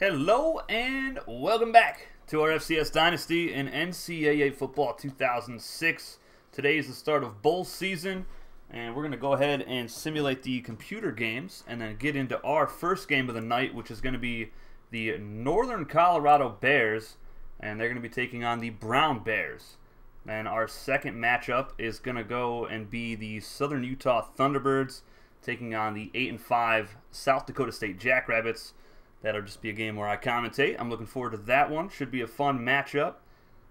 Hello and welcome back to our FCS Dynasty in NCAA Football 2006. Today is the start of bowl season, and we're going to go ahead and simulate the computer games and then get into our first game of the night, which is going to be the Northern Colorado Bears, and they're going to be taking on the Brown Bears. And our second matchup is going to go and be the Southern Utah Thunderbirds taking on the 8 and 5 South Dakota State Jackrabbits. That'll just be a game where I commentate. I'm looking forward to that one. Should be a fun matchup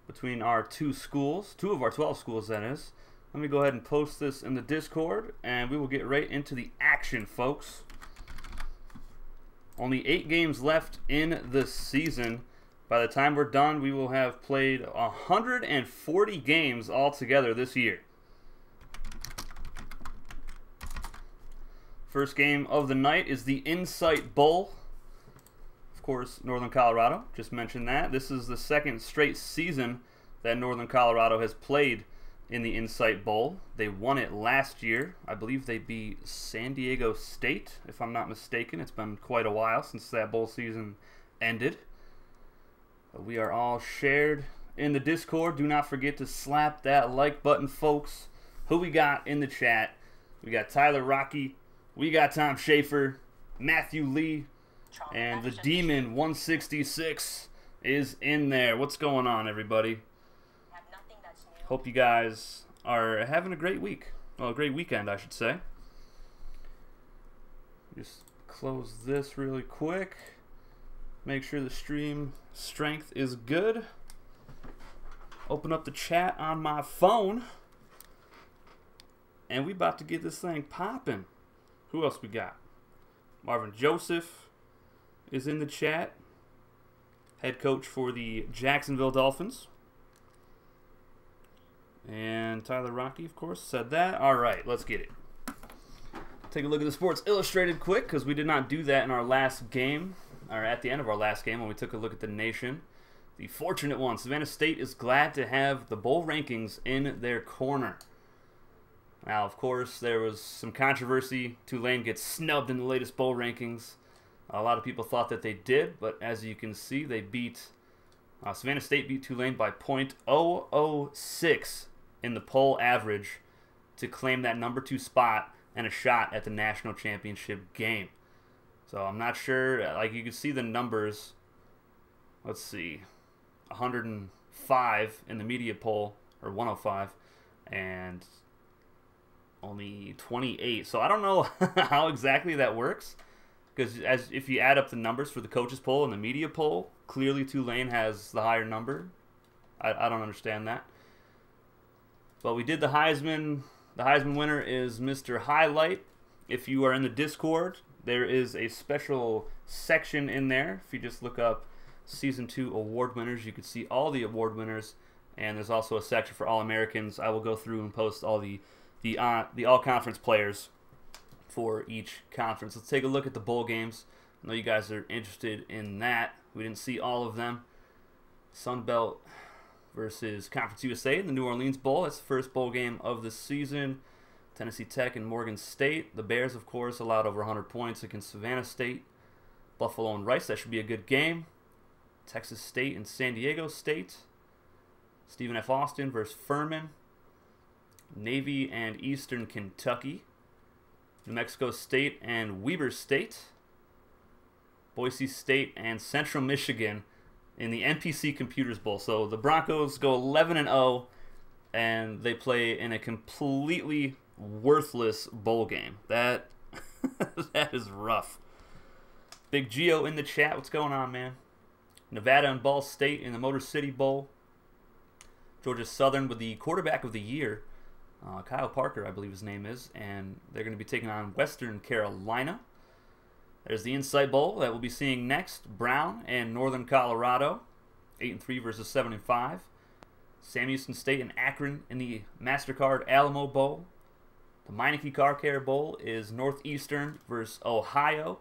between our two schools, two of our 12 schools, that is. Let me go ahead and post this in the Discord, and we will get right into the action, folks. Only eight games left in the season. By the time we're done, we will have played 140 games altogether this year. First game of the night is the Insight Bowl course, Northern Colorado. Just mentioned that. This is the second straight season that Northern Colorado has played in the Insight Bowl. They won it last year. I believe they beat San Diego State, if I'm not mistaken. It's been quite a while since that bowl season ended. We are all shared in the Discord. Do not forget to slap that like button, folks. Who we got in the chat? We got Tyler Rocky. We got Tom Schaefer, Matthew Lee, and the Demon 166 is in there. What's going on, everybody? Hope you guys are having a great week. Well, a great weekend, I should say. Just close this really quick. Make sure the stream strength is good. Open up the chat on my phone. And we about to get this thing popping. Who else we got? Marvin Joseph is in the chat. Head coach for the Jacksonville Dolphins. And Tyler Rocky, of course, said that. All right, let's get it. Take a look at the Sports Illustrated quick because we did not do that in our last game, or at the end of our last game when we took a look at the nation. The fortunate one, Savannah State, is glad to have the bowl rankings in their corner. Now, of course, there was some controversy. Tulane gets snubbed in the latest bowl rankings. A lot of people thought that they did, but as you can see, they beat uh, Savannah State beat Tulane by .006 in the poll average to claim that number two spot and a shot at the national championship game. So I'm not sure. Like you can see the numbers. Let's see, 105 in the media poll or 105, and only 28. So I don't know how exactly that works because as if you add up the numbers for the coaches poll and the media poll, clearly Tulane has the higher number. I, I don't understand that. But we did the Heisman. The Heisman winner is Mr. Highlight. If you are in the Discord, there is a special section in there. If you just look up season two award winners, you can see all the award winners, and there's also a section for All Americans. I will go through and post all the the uh, the all conference players for each conference. Let's take a look at the bowl games. I know you guys are interested in that. We didn't see all of them. Sun Belt versus Conference USA in the New Orleans Bowl. That's the first bowl game of the season. Tennessee Tech and Morgan State. The Bears, of course, allowed over 100 points against Savannah State. Buffalo and Rice. That should be a good game. Texas State and San Diego State. Stephen F. Austin versus Furman. Navy and Eastern Kentucky. New Mexico State and Weber State, Boise State and Central Michigan in the MPC Computers Bowl. So the Broncos go 11 and 0 and they play in a completely worthless bowl game. That that is rough. Big Geo in the chat. What's going on, man? Nevada and Ball State in the Motor City Bowl. Georgia Southern with the quarterback of the year uh, Kyle Parker, I believe his name is, and they're going to be taking on Western Carolina. There's the Insight Bowl that we'll be seeing next. Brown and Northern Colorado, eight and three versus seven and five. Sam Houston State and Akron in the Mastercard Alamo Bowl. The Meineke Car Care Bowl is Northeastern versus Ohio.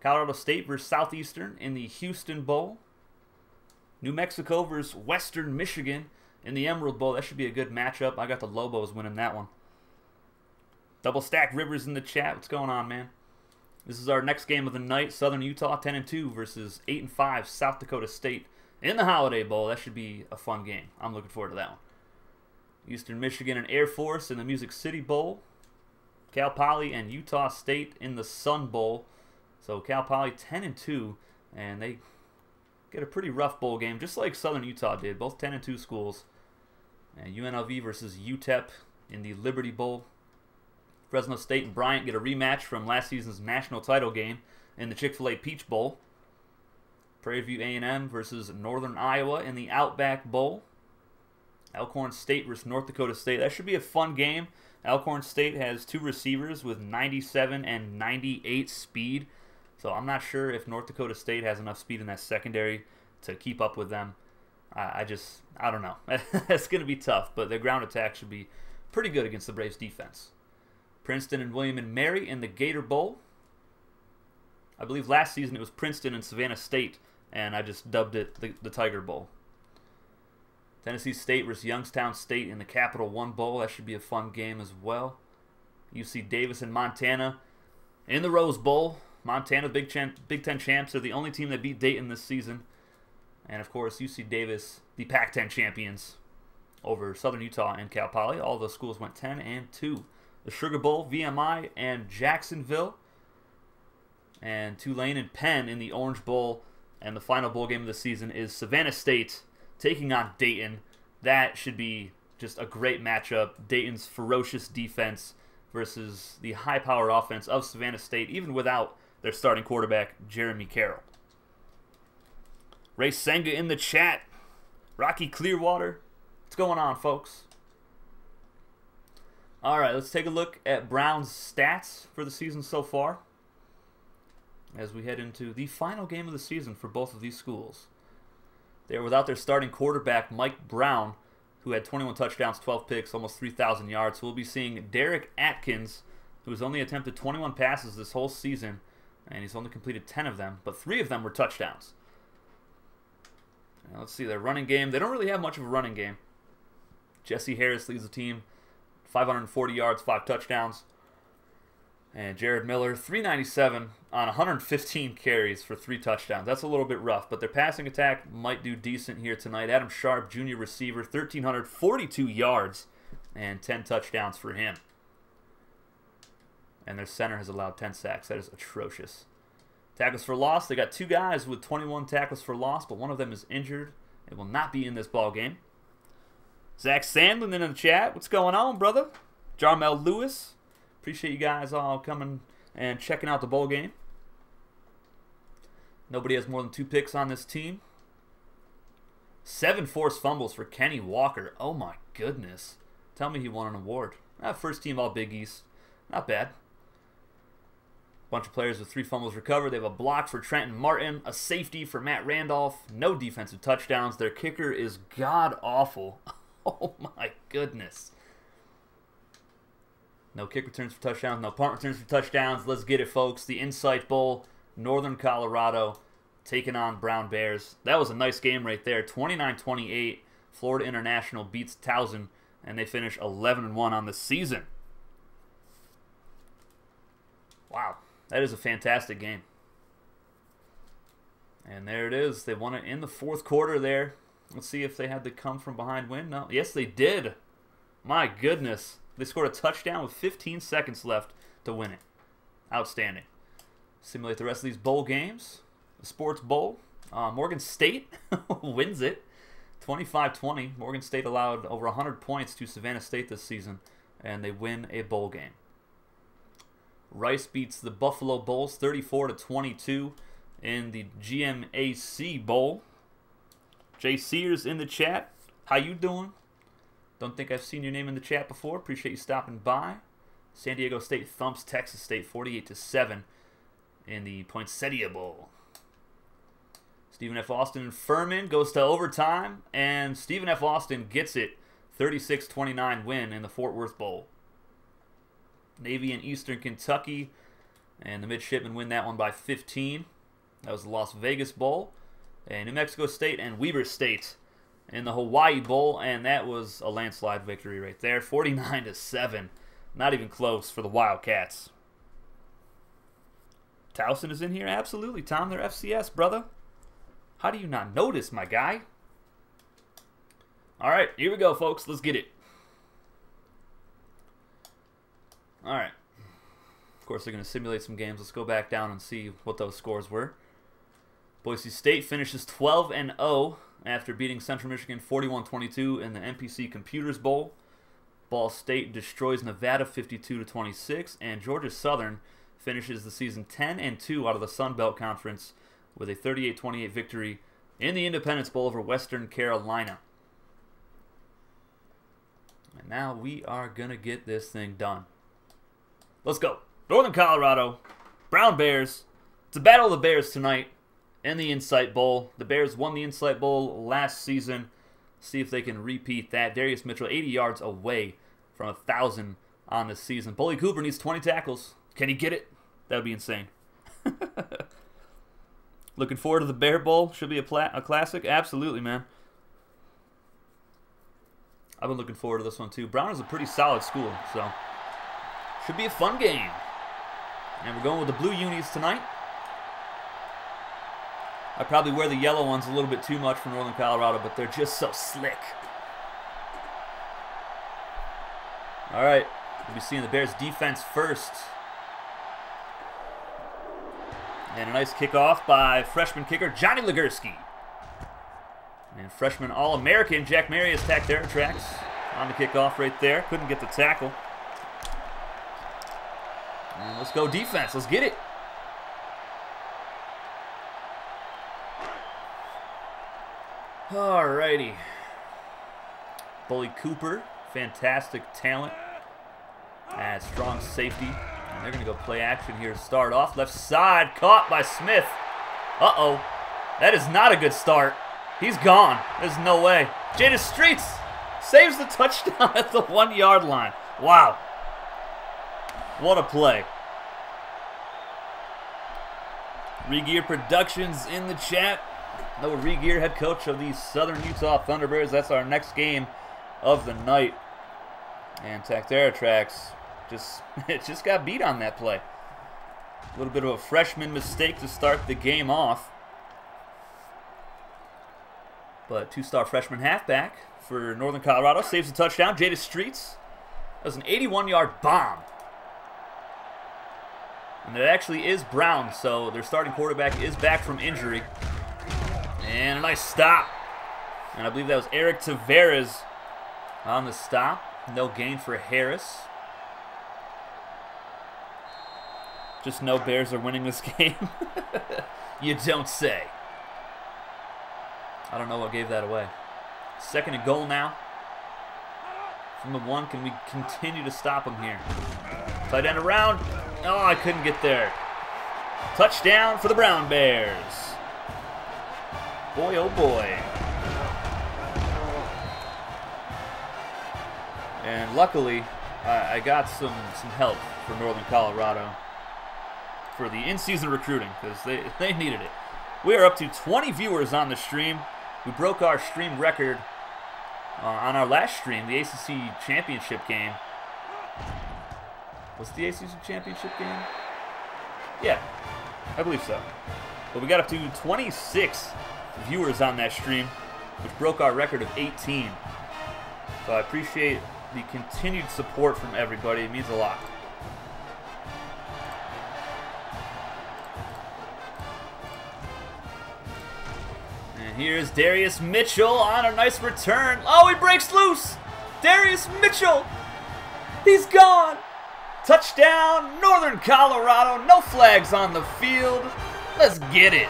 Colorado State versus Southeastern in the Houston Bowl. New Mexico versus Western Michigan in the Emerald Bowl. That should be a good matchup. I got the Lobos winning that one. Double stack Rivers in the chat. What's going on, man? This is our next game of the night. Southern Utah 10 and 2 versus 8 and 5 South Dakota State in the Holiday Bowl. That should be a fun game. I'm looking forward to that one. Eastern Michigan and Air Force in the Music City Bowl. Cal Poly and Utah State in the Sun Bowl. So Cal Poly 10 and 2 and they get a pretty rough bowl game just like Southern Utah did. Both 10 and 2 schools. And UNLV versus UTEP in the Liberty Bowl. Fresno State and Bryant get a rematch from last season's national title game in the Chick-fil-A Peach Bowl. Prairie View A&M versus Northern Iowa in the Outback Bowl. Alcorn State versus North Dakota State. That should be a fun game. Alcorn State has two receivers with 97 and 98 speed. So I'm not sure if North Dakota State has enough speed in that secondary to keep up with them. I just, I don't know. That's going to be tough, but their ground attack should be pretty good against the Braves defense. Princeton and William and Mary in the Gator Bowl. I believe last season it was Princeton and Savannah State, and I just dubbed it the, the Tiger Bowl. Tennessee State versus Youngstown State in the Capital One Bowl. That should be a fun game as well. UC Davis and Montana in the Rose Bowl. Montana, Big, Ch- Big Ten champs, are the only team that beat Dayton this season. And of course, UC Davis, the Pac 10 champions over Southern Utah and Cal Poly. All those schools went 10 and 2. The Sugar Bowl, VMI and Jacksonville. And Tulane and Penn in the Orange Bowl. And the final bowl game of the season is Savannah State taking on Dayton. That should be just a great matchup. Dayton's ferocious defense versus the high power offense of Savannah State, even without their starting quarterback, Jeremy Carroll. Ray Senga in the chat. Rocky Clearwater. What's going on, folks? All right, let's take a look at Brown's stats for the season so far as we head into the final game of the season for both of these schools. They are without their starting quarterback, Mike Brown, who had 21 touchdowns, 12 picks, almost 3,000 yards. So we'll be seeing Derek Atkins, who has only attempted 21 passes this whole season, and he's only completed 10 of them, but three of them were touchdowns. Now let's see their running game. They don't really have much of a running game. Jesse Harris leads the team, 540 yards, five touchdowns. And Jared Miller, 397 on 115 carries for three touchdowns. That's a little bit rough, but their passing attack might do decent here tonight. Adam Sharp, junior receiver, 1,342 yards and 10 touchdowns for him. And their center has allowed 10 sacks. That is atrocious. Tackles for loss. They got two guys with 21 tackles for loss, but one of them is injured. It will not be in this ball game. Zach Sandlin in the chat. What's going on, brother? Jarmel Lewis. Appreciate you guys all coming and checking out the bowl game. Nobody has more than two picks on this team. Seven forced fumbles for Kenny Walker. Oh my goodness. Tell me he won an award. Ah, first team all Big East. Not bad. Bunch of players with three fumbles recovered. They have a block for Trenton Martin, a safety for Matt Randolph, no defensive touchdowns. Their kicker is god awful. Oh my goodness. No kick returns for touchdowns, no punt returns for touchdowns. Let's get it, folks. The Insight Bowl, Northern Colorado, taking on Brown Bears. That was a nice game right there. 29 28. Florida International beats Towson, and they finish 11 1 on the season. Wow, that is a fantastic game. And there it is. They won it in the fourth quarter there. Let's see if they had the come from behind win. No, yes, they did. My goodness. They scored a touchdown with 15 seconds left to win it. Outstanding. Simulate the rest of these bowl games. The Sports Bowl. Uh, Morgan State wins it 25 20. Morgan State allowed over 100 points to Savannah State this season, and they win a bowl game. Rice beats the Buffalo Bulls 34 to 22 in the GMAC Bowl. Jay Sears in the chat. How you doing? Don't think I've seen your name in the chat before. Appreciate you stopping by. San Diego State thumps Texas State 48 to 7 in the Poinsettia Bowl. Stephen F. Austin and Furman goes to overtime, and Stephen F. Austin gets it 36 29 win in the Fort Worth Bowl. Navy and Eastern Kentucky, and the Midshipmen win that one by 15. That was the Las Vegas Bowl. And New Mexico State and Weber State in the Hawaii Bowl, and that was a landslide victory right there, 49 to 7. Not even close for the Wildcats. Towson is in here? Absolutely, Tom. They're FCS, brother. How do you not notice, my guy? All right, here we go, folks. Let's get it. All right. Of course, they're going to simulate some games. Let's go back down and see what those scores were. Boise State finishes 12 and 0 after beating Central Michigan 41-22 in the MPC Computers Bowl. Ball State destroys Nevada 52 to 26, and Georgia Southern finishes the season 10 and 2 out of the Sun Belt Conference with a 38-28 victory in the Independence Bowl over Western Carolina. And now we are gonna get this thing done. Let's go. Northern Colorado, Brown Bears. It's a battle of the Bears tonight in the Insight Bowl. The Bears won the Insight Bowl last season. See if they can repeat that. Darius Mitchell, 80 yards away from a thousand on the season. Bully Cooper needs 20 tackles. Can he get it? That would be insane. Looking forward to the Bear Bowl. Should be a, pla- a classic. Absolutely, man. I've been looking forward to this one too. Brown is a pretty solid school, so should be a fun game. And we're going with the blue unis tonight. I probably wear the yellow ones a little bit too much for Northern Colorado, but they're just so slick. All right, we'll be seeing the Bears defense first. And a nice kickoff by freshman kicker Johnny Legursky. And freshman All-American Jack Marius tacked their tracks on the kickoff right there. Couldn't get the tackle. And let's go defense. Let's get it. Alrighty. Bully Cooper, fantastic talent at strong safety. And they're going to go play action here to start off. Left side, caught by Smith. Uh-oh. That is not a good start. He's gone. There's no way. Jada Streets saves the touchdown at the one-yard line. Wow. What a play. Regear Productions in the chat. Noah Regear, head coach of the Southern Utah Thunderbirds. That's our next game of the night. And Tactera Tracks just it just got beat on that play. A little bit of a freshman mistake to start the game off. But two-star freshman halfback for Northern Colorado saves a touchdown. Jada Streets. Was an 81-yard bomb. And it actually is Brown, so their starting quarterback is back from injury. And a nice stop. And I believe that was Eric Tavares on the stop. No gain for Harris. Just no Bears are winning this game. you don't say. I don't know what gave that away. Second and goal now. From the one, can we continue to stop him here? Tight end around. Oh, I couldn't get there. Touchdown for the Brown Bears. Boy, oh boy. And luckily, I, I got some, some help from Northern Colorado for the in-season recruiting because they, they needed it. We are up to 20 viewers on the stream. We broke our stream record uh, on our last stream, the ACC championship game. Was the ACC championship game? Yeah, I believe so. But we got up to 26 viewers on that stream, which broke our record of 18. So I appreciate the continued support from everybody. It means a lot. And here's Darius Mitchell on a nice return. Oh, he breaks loose! Darius Mitchell! He's gone! Touchdown, Northern Colorado. No flags on the field. Let's get it.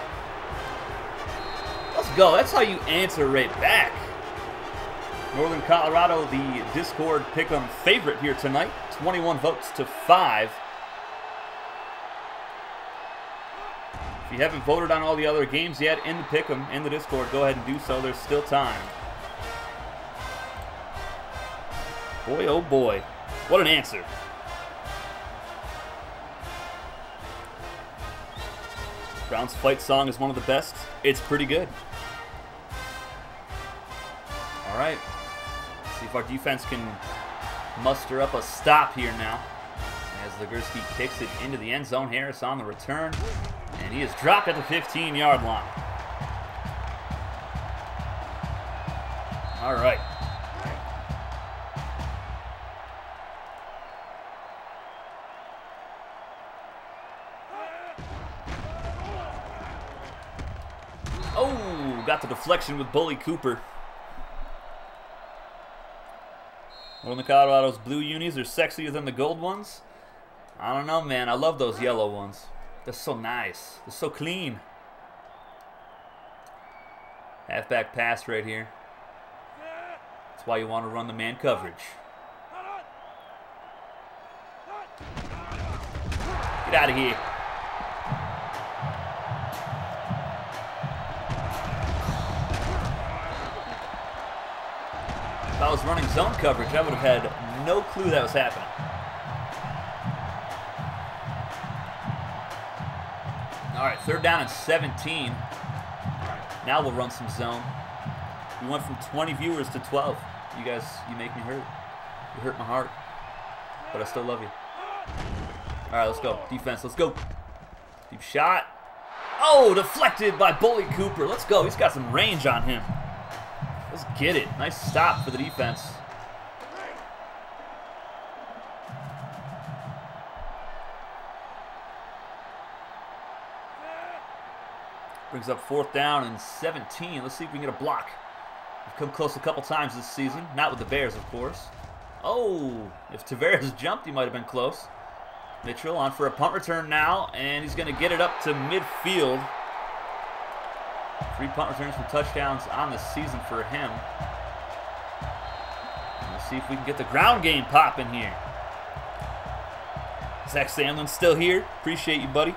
Let's go. That's how you answer right back. Northern Colorado, the Discord Pick'em favorite here tonight. 21 votes to 5. If you haven't voted on all the other games yet in the Pick'em, in the Discord, go ahead and do so. There's still time. Boy, oh boy. What an answer. Brown's fight song is one of the best. It's pretty good. All right. Let's see if our defense can muster up a stop here now. As Legursky kicks it into the end zone. Harris on the return. And he is dropped at the 15-yard line. All right. Deflection with Bully Cooper. Northern Colorado's blue unis are sexier than the gold ones. I don't know, man. I love those yellow ones. They're so nice. They're so clean. Halfback pass right here. That's why you want to run the man coverage. Get out of here. I was running zone coverage, I would have had no clue that was happening. All right, third down and 17. Now we'll run some zone. We went from 20 viewers to 12. You guys, you make me hurt. You hurt my heart. But I still love you. All right, let's go. Defense, let's go. Deep shot. Oh, deflected by Bully Cooper. Let's go. He's got some range on him. Let's get it. Nice stop for the defense. Brings up fourth down and 17. Let's see if we can get a block. We've come close a couple times this season. Not with the Bears, of course. Oh, if Tavares jumped, he might have been close. Mitchell on for a punt return now, and he's going to get it up to midfield. Three punt returns for touchdowns on the season for him. Let's see if we can get the ground game popping here. Zach Sandlin's still here. Appreciate you, buddy.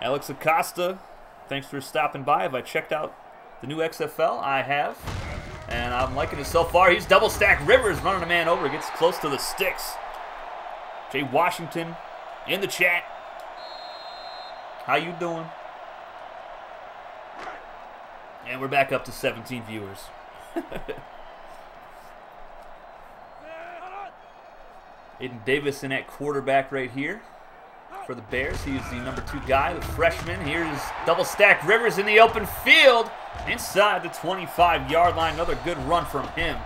Alex Acosta, thanks for stopping by. Have I checked out the new XFL? I have. And I'm liking it so far. He's double stack Rivers running a man over. Gets close to the sticks. Jay Washington in the chat. How you doing? And we're back up to 17 viewers. Aiden Davison at quarterback right here for the Bears. He is the number two guy, the freshman. Here's double stack Rivers in the open field inside the 25-yard line. Another good run from him.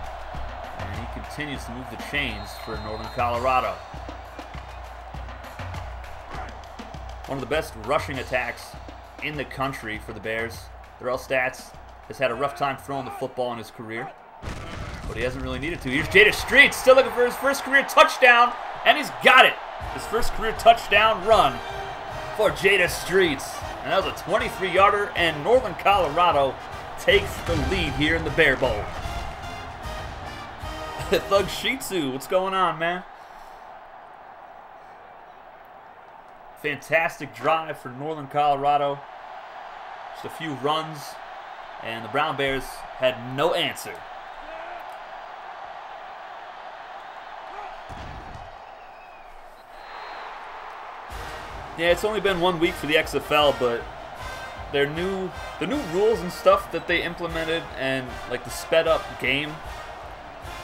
And he continues to move the chains for Northern Colorado. One of the best rushing attacks in the country for the Bears. Darrell Stats has had a rough time throwing the football in his career, but he hasn't really needed to. Here's Jada Street, still looking for his first career touchdown, and he's got it. His first career touchdown run for Jada Streets. And that was a 23-yarder, and Northern Colorado takes the lead here in the Bear Bowl. Thug Shitsu, what's going on, man? Fantastic drive for Northern Colorado. A few runs, and the Brown Bears had no answer. Yeah, it's only been one week for the XFL, but their new the new rules and stuff that they implemented and like the sped up game,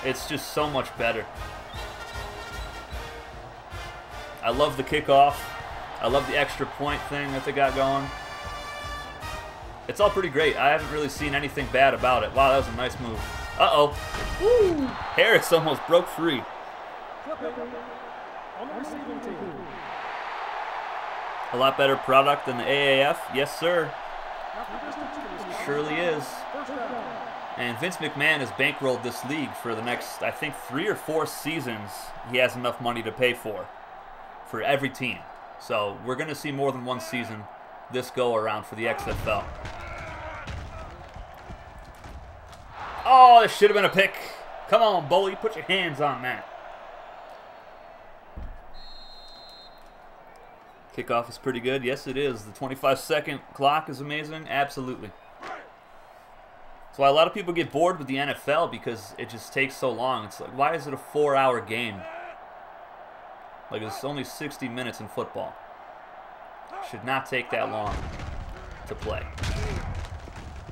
it's just so much better. I love the kickoff. I love the extra point thing that they got going. It's all pretty great. I haven't really seen anything bad about it. Wow, that was a nice move. Uh-oh. Harris almost broke free. A lot better product than the AAF. Yes, sir. Surely is. And Vince McMahon has bankrolled this league for the next, I think, three or four seasons. He has enough money to pay for, for every team. So we're going to see more than one season this go around for the XFL. Oh, this should have been a pick. Come on, Bully, put your hands on that. Kickoff is pretty good. Yes, it is. The 25 second clock is amazing. Absolutely. That's why a lot of people get bored with the NFL because it just takes so long. It's like, why is it a four hour game? Like, it's only 60 minutes in football. Should not take that long to play.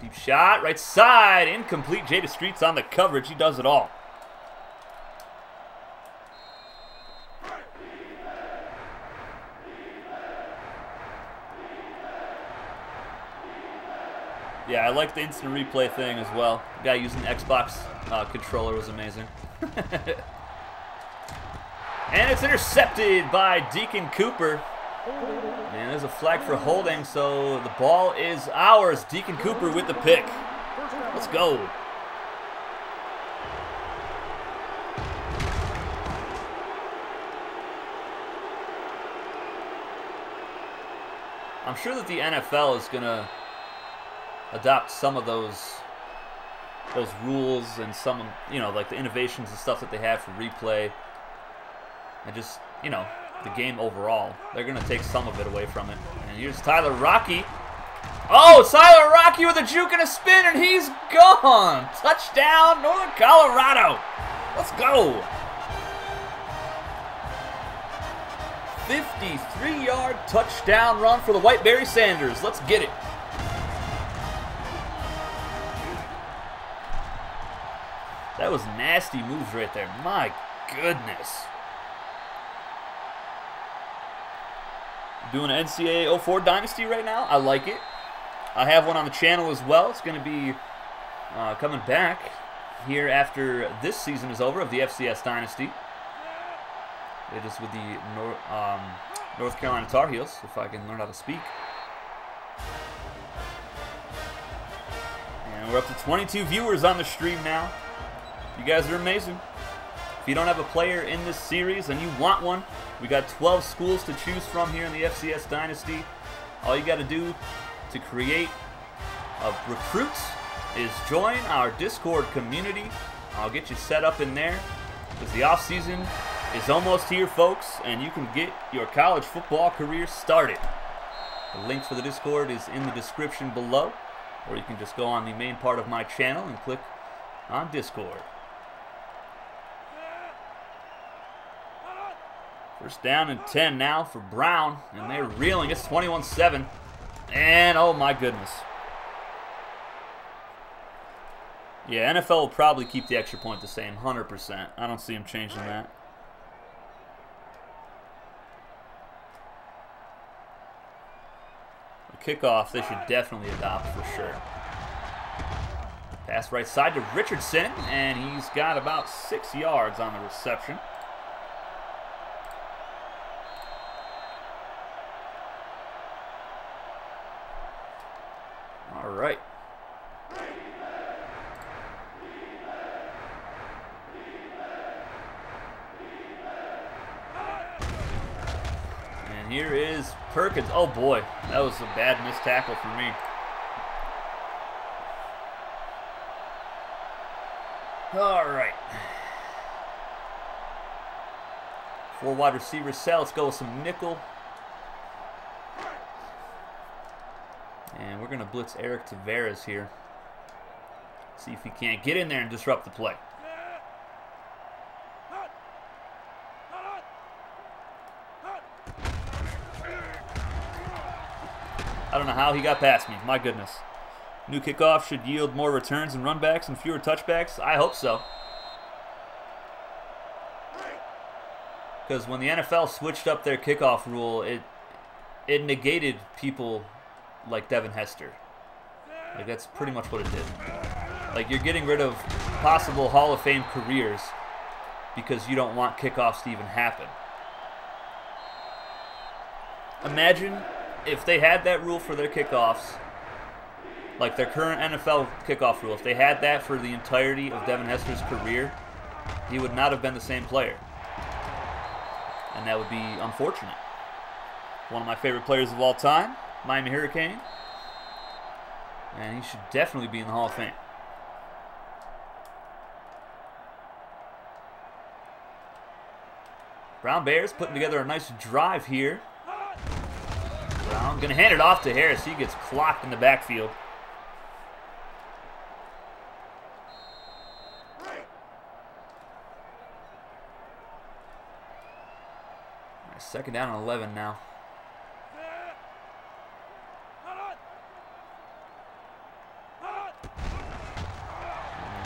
Deep shot, right side, incomplete. Jada Street's on the coverage. He does it all. Yeah, I like the instant replay thing as well. The guy using the Xbox uh, controller was amazing. and it's intercepted by Deacon Cooper. And there's a flag for holding, so the ball is ours. Deacon Cooper with the pick. Let's go. I'm sure that the NFL is going to adopt some of those those rules and some, you know, like the innovations and stuff that they have for replay. And just, you know, the game overall. They're going to take some of it away from it. And here's Tyler Rocky. Oh, Tyler Rocky with a juke and a spin, and he's gone. Touchdown, Northern Colorado. Let's go. 53-yard touchdown run for the White Whiteberry Sanders. Let's get it. That was nasty moves right there. My goodness. Doing an NCAA 04 Dynasty right now. I like it. I have one on the channel as well. It's going to be uh, coming back here after this season is over of the FCS Dynasty. It is with the um, North Carolina Tar Heels, if I can learn how to speak. And we're up to 22 viewers on the stream now. You guys are amazing. If you don't have a player in this series and you want one, we got 12 schools to choose from here in the FCS Dynasty. All you got to do to create a recruit is join our Discord community. I'll get you set up in there because the off season is almost here, folks, and you can get your college football career started. The link for the Discord is in the description below, or you can just go on the main part of my channel and click on Discord. First down and 10 now for Brown, and they're reeling. It's 21-7, and oh my goodness. Yeah, NFL will probably keep the extra point the same, 100%. I don't see him changing that. kickoff they should definitely adopt for sure. Pass right side to Richardson, and he's got about six yards on the reception. All right. And here is Perkins. Oh boy, that was a bad missed tackle for me. All right. Four wide receivers set. Let's go with some nickel. And we're going to blitz Eric Tavares here. See if he can't get in there and disrupt the play. I don't know how he got past me. My goodness. New kickoff should yield more returns and runbacks and fewer touchbacks. I hope so. Because when the NFL switched up their kickoff rule, it it negated people like Devin Hester. Like that's pretty much what it did. Like you're getting rid of possible Hall of Fame careers because you don't want kickoffs to even happen. Imagine if they had that rule for their kickoffs, like their current NFL kickoff rule, if they had that for the entirety of Devin Hester's career, he would not have been the same player. And that would be unfortunate. One of my favorite players of all time, Miami Hurricane. And he should definitely be in the Hall of Fame. Brown Bears putting together a nice drive here. Brown going to hand it off to Harris. He gets clocked in the backfield. Second down and 11 now.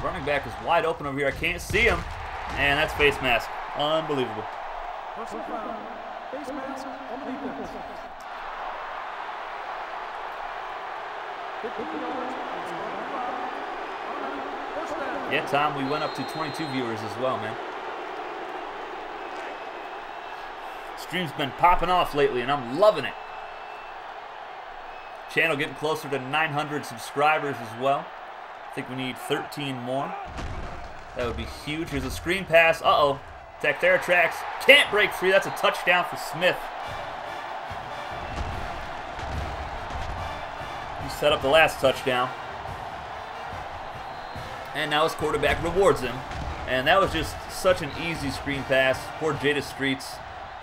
Running back is wide open over here. I can't see him. And that's face mask. Unbelievable. Face mask on defense. Yeah, Tom, we went up to 22 viewers as well, man. Stream's been popping off lately, and I'm loving it. Channel getting closer to 900 subscribers as well. I think we need 13 more. That would be huge. Here's a screen pass. Uh-oh. Tactera tracks. Can't break free. That's a touchdown for Smith. Set up the last touchdown. And now his quarterback rewards him. And that was just such an easy screen pass. Poor Jada Streets,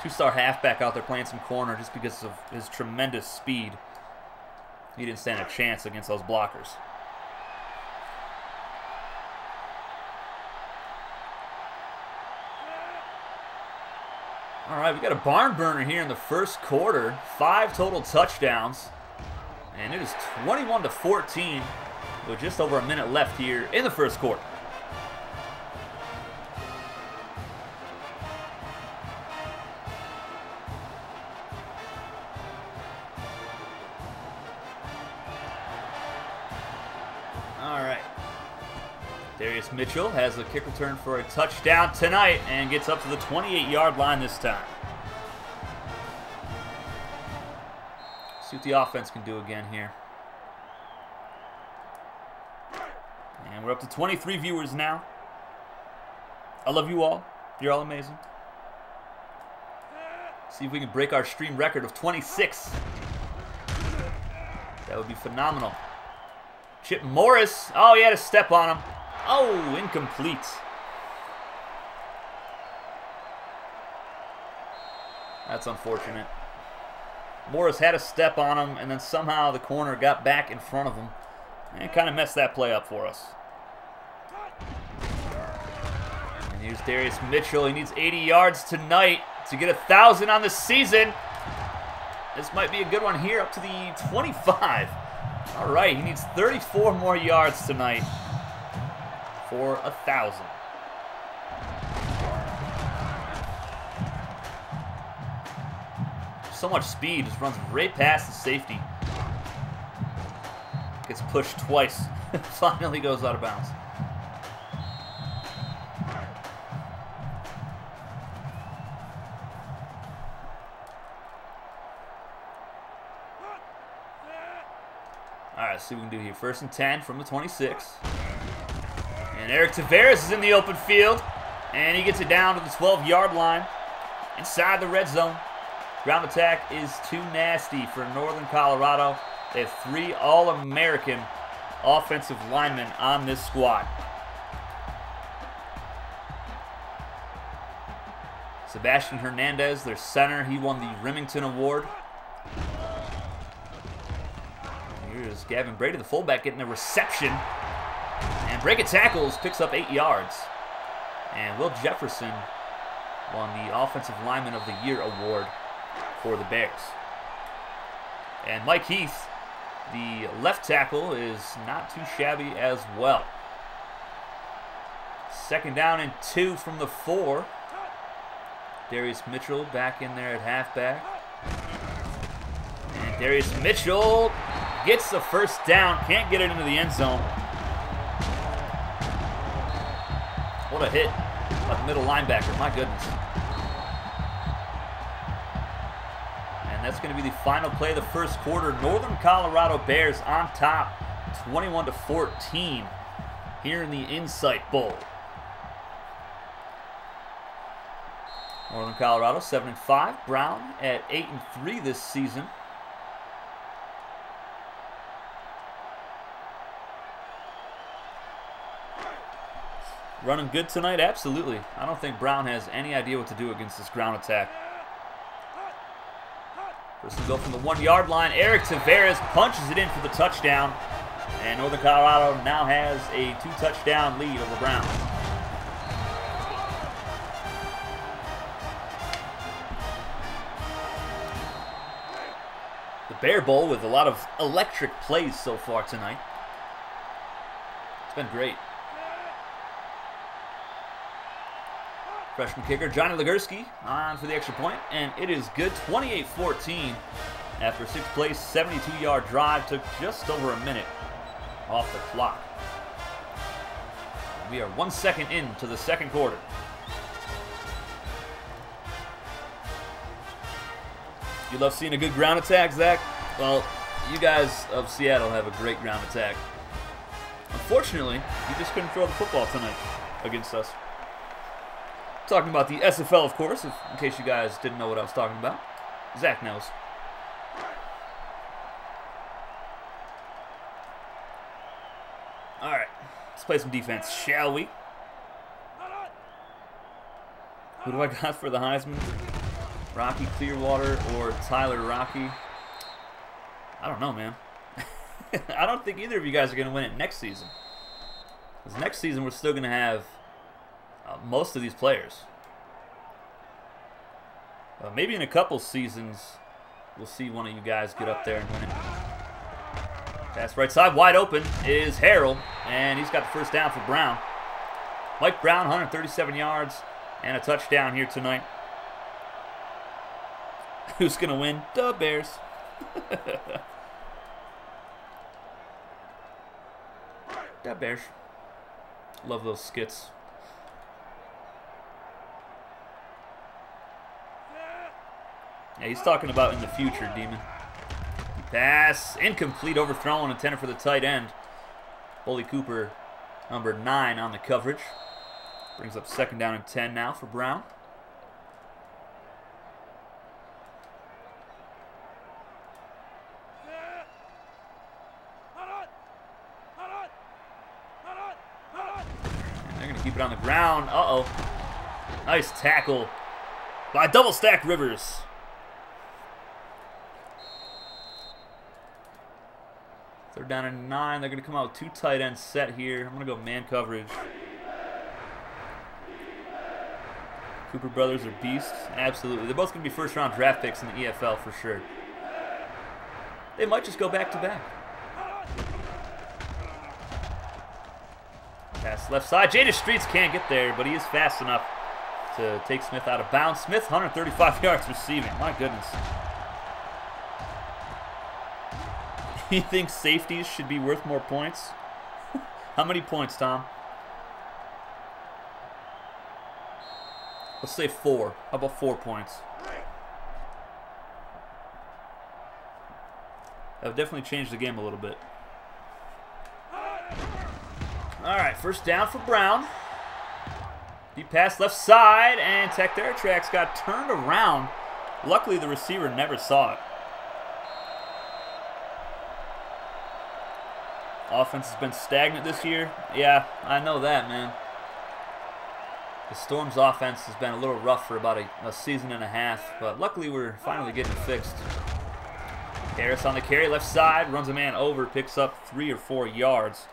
two-star halfback out there playing some corner just because of his tremendous speed. He didn't stand a chance against those blockers. All right, we got a barn burner here in the first quarter. Five total touchdowns. And it is 21 to 14 with just over a minute left here in the first quarter. All right. Darius Mitchell has a kick return for a touchdown tonight and gets up to the 28-yard line this time. The offense can do again here. And we're up to 23 viewers now. I love you all. You're all amazing. See if we can break our stream record of 26. That would be phenomenal. Chip Morris. Oh, he had a step on him. Oh, incomplete. That's unfortunate. Morris had a step on him, and then somehow the corner got back in front of him and kind of messed that play up for us. And here's Darius Mitchell. He needs 80 yards tonight to get a 1,000 on the season. This might be a good one here up to the 25. All right, he needs 34 more yards tonight for a 1,000. So much speed, just runs right past the safety. Gets pushed twice. Finally goes out of bounds. Alright, see what we can do here. First and 10 from the 26. And Eric Tavares is in the open field. And he gets it down to the 12-yard line. Inside the red zone. Ground attack is too nasty for Northern Colorado. They have three All-American offensive linemen on this squad. Sebastian Hernandez, their center, he won the Rimington Award. Here's Gavin Brady, the fullback, getting a reception. And break tackles, picks up eight yards. And Will Jefferson won the Offensive Lineman of the Year award for the Bears. And Mike Heath, the left tackle, is not too shabby as well. Second down and two from the four. Darius Mitchell back in there at halfback. And Darius Mitchell gets the first down, can't get it into the end zone. What a hit by the middle linebacker, my goodness. That's going to be the final play of the first quarter. Northern Colorado Bears on top, 21 to 14 here in the Insight Bowl. Northern Colorado 7 and 5, Brown at 8 and 3 this season. Running good tonight? Absolutely. I don't think Brown has any idea what to do against this ground attack. First go from the one-yard line. Eric Tavares punches it in for the touchdown. And Northern Colorado now has a two-touchdown lead over Brown. The Bear Bowl with a lot of electric plays so far tonight. It's been great. Freshman kicker Johnny Legursky on for the extra point, and it is good 28-14 after a six-play, 72-yard drive. Took just over a minute off the clock. We are one second into the second quarter. You love seeing a good ground attack, Zach? Well, you guys of Seattle have a great ground attack. Unfortunately, you just couldn't throw the football tonight against us. Talking about the SFL, of course, if, in case you guys didn't know what I was talking about. Zach knows. All right, let's play some defense, shall we? Who do I got for the Heisman? Rocky Clearwater or Tyler Rocky? I don't know, man. I don't think either of you guys are going to win it next season. Because next season we're still going to have uh, most of these players. Uh, maybe in a couple seasons we'll see one of you guys get up there and win it. Pass right side, wide open is Harrell, and he's got the first down for Brown. Mike Brown, 137 yards and a touchdown here tonight. Who's going to win? The Bears. the Bears. Love those skits. Yeah, he's talking about in the future, Demon. Pass. Incomplete. Overthrown. Intended for the tight end. Bully Cooper, number 9 on the coverage. Brings up second down and 10 now for Brown. they're going to keep it on the ground. Uh-oh. Nice tackle by double stack Rivers. Down and nine. They're going to come out with two tight ends set here. I'm going to go man coverage. Cooper brothers are beasts. Absolutely. They're both going to be first round draft picks in the EFL for sure. They might just go back to back. Pass left side. Jada Streets can't get there, but he is fast enough to take Smith out of bounds. Smith, 135 yards receiving. My goodness. He thinks safeties should be worth more points? How many points, Tom? Let's say four. How about four points? That would definitely change the game a little bit. Alright, first down for Brown. Deep pass left side, and Tech Tracks got turned around. Luckily, the receiver never saw it. Offense has been stagnant this year. Yeah, I know that, man. The Storm's offense has been a little rough for about a, a season and a half, but luckily we're finally getting fixed. Harris on the carry, left side, runs a man over, picks up three or four yards.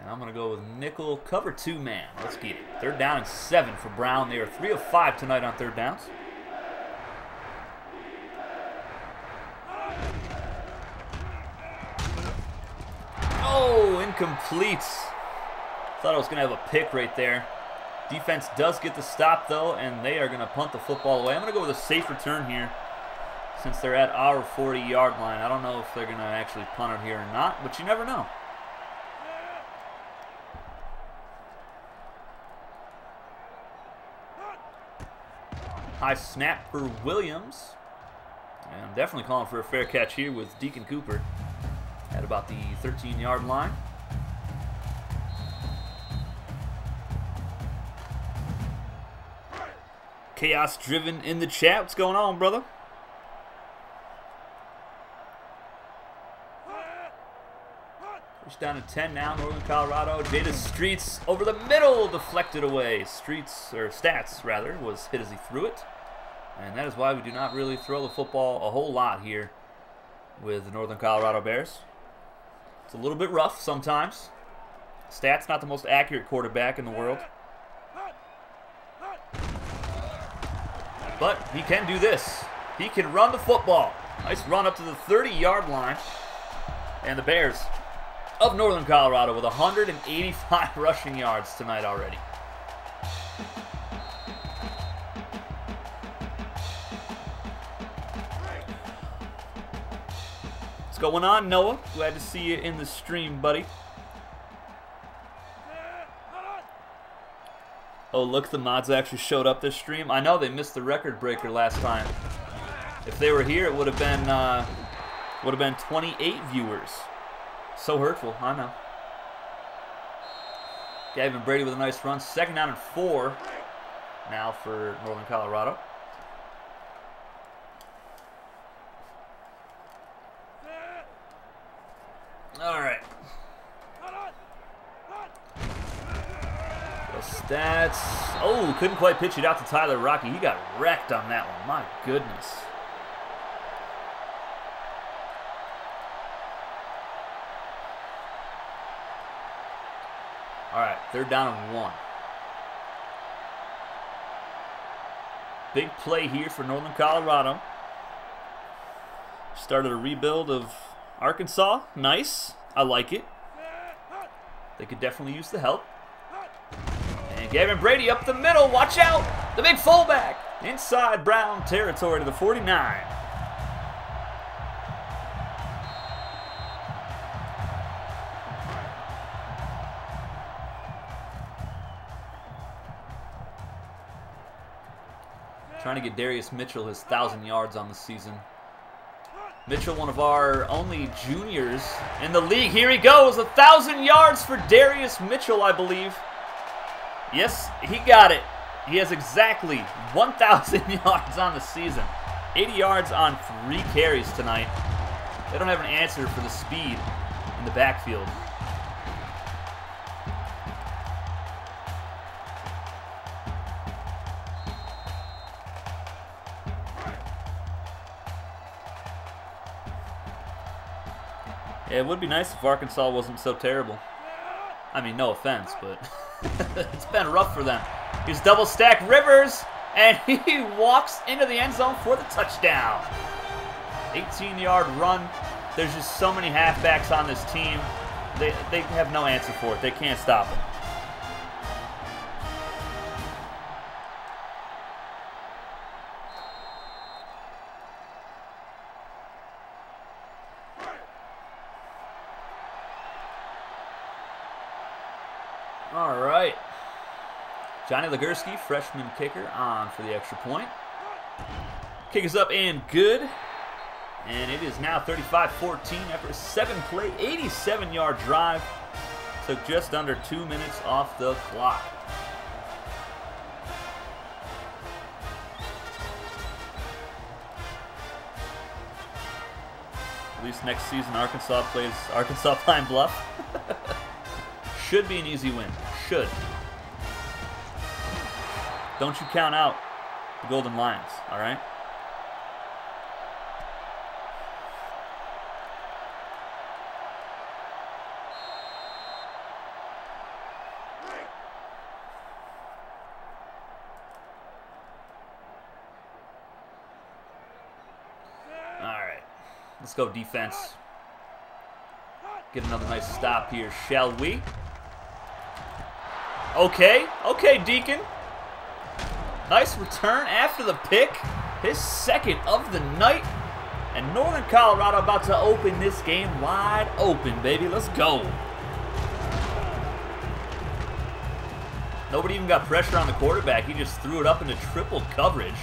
And I'm going to go with nickel cover two man. Let's get it. Third down and seven for Brown. They are three of five tonight on third downs. Oh, incomplete. Thought I was going to have a pick right there. Defense does get the stop, though, and they are going to punt the football away. I'm going to go with a safe return here since they're at our 40-yard line. I don't know if they're going to actually punt it here or not, but you never know. High snap for Williams. And I'm definitely calling for a fair catch here with Deacon Cooper at about the 13 yard line. Chaos driven in the chat. What's going on, brother? First down to 10 now, Northern Colorado. Jada Streets over the middle, deflected away. Streets, or Stats rather, was hit as he threw it. And that is why we do not really throw the football a whole lot here with the Northern Colorado Bears. It's a little bit rough sometimes. Stats not the most accurate quarterback in the world. But he can do this. He can run the football. Nice run up to the 30-yard line. And the Bears of Northern Colorado with 185 rushing yards tonight already. Going on, Noah? Glad to see you in the stream, buddy. Oh, look, the mods actually showed up this stream. I know they missed the record breaker last time. If they were here, it would have been uh, would have been 28 viewers. So hurtful, I know. Gavin Brady with a nice run. Second down and four now for Northern Colorado. All right. Stats. Oh, couldn't quite pitch it out to Tyler Rocky. He got wrecked on that one. My goodness. All right, third down and one. Big play here for Northern Colorado. Started a rebuild of Arkansas. Nice. I like it. They could definitely use the help. Gavin Brady up the middle. Watch out. The big fullback. Inside Brown territory to the 49. Trying to get Darius Mitchell his 1,000 yards on the season. Mitchell, one of our only juniors in the league. Here he goes. A 1,000 yards for Darius Mitchell, I believe. Yes, he got it. He has exactly 1,000 yards on the season. 80 yards on three carries tonight. They don't have an answer for the speed in the backfield. Yeah, it would be nice if Arkansas wasn't so terrible. I mean, no offense, but it's been rough for them. He's double stack Rivers, and he walks into the end zone for the touchdown. 18 yard run. There's just so many halfbacks on this team. They, they have no answer for it. They can't stop him. All right. Johnny Legursky, freshman kicker, on for the extra point. Kick is up and good. And it is now 35-14 after a seven-play, 87-yard drive. Took just under two minutes off the clock. At least next season, Arkansas plays Arkansas Pine Bluff. Should be an easy win. Should. Don't you count out the Golden Lions, all right? All right. Let's go defense. Get another nice stop here, shall we? Okay, okay, Deacon. Nice return after the pick. His second of the night. And Northern Colorado about to open this game wide open, baby. Let's go. Nobody even got pressure on the quarterback. He just threw it up into triple coverage.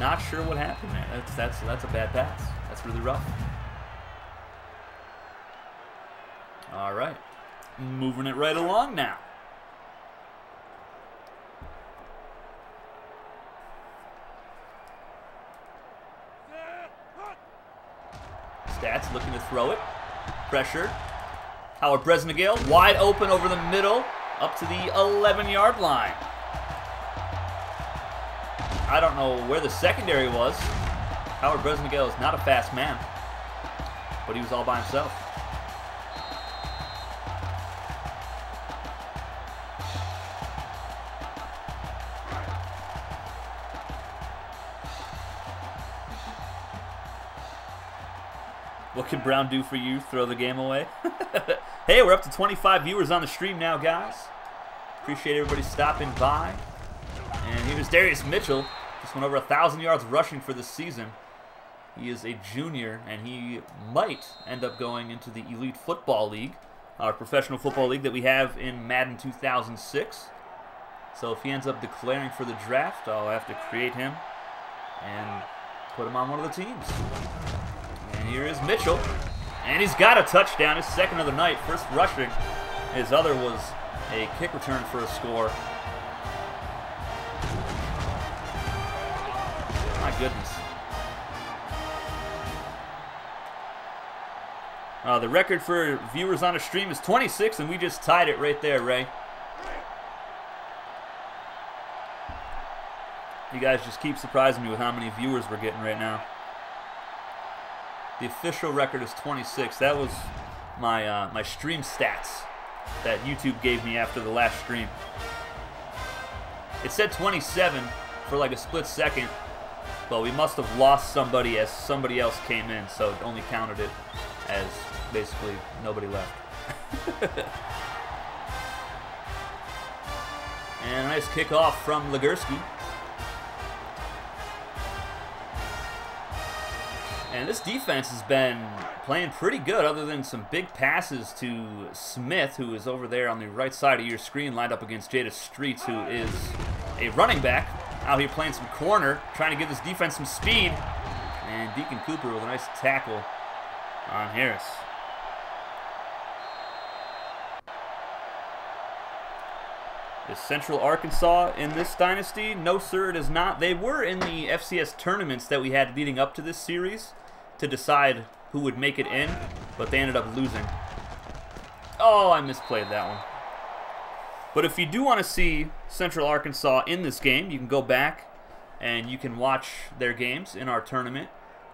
Not sure what happened there. That's that's that's a bad pass. That's really rough. All right. Moving it right along now. Stats looking to throw it. Pressure. Howard Bresnagale wide open over the middle up to the 11 yard line. I don't know where the secondary was. Howard Bresnagale is not a fast man, but he was all by himself. Can Brown do for you? Throw the game away? hey, we're up to 25 viewers on the stream now, guys. Appreciate everybody stopping by. And here's Darius Mitchell. Just went over a 1,000 yards rushing for this season. He is a junior, and he might end up going into the Elite Football League, our professional football league that we have in Madden 2006. So if he ends up declaring for the draft, I'll have to create him and put him on one of the teams. Here is Mitchell. And he's got a touchdown, his second of the night, first rushing. His other was a kick return for a score. My goodness. Uh, the record for viewers on a stream is 26, and we just tied it right there, Ray. You guys just keep surprising me with how many viewers we're getting right now. The official record is 26. That was my uh, my stream stats that YouTube gave me after the last stream. It said 27 for like a split second, but we must have lost somebody as somebody else came in, so it only counted it as basically nobody left. and a nice kickoff from Legursky. And this defense has been playing pretty good, other than some big passes to Smith, who is over there on the right side of your screen, lined up against Jada Streets, who is a running back out here playing some corner, trying to give this defense some speed. And Deacon Cooper with a nice tackle on Harris. Is Central Arkansas in this dynasty? No, sir, it is not. They were in the FCS tournaments that we had leading up to this series to decide who would make it in, but they ended up losing. Oh, I misplayed that one. But if you do want to see Central Arkansas in this game, you can go back and you can watch their games in our tournament.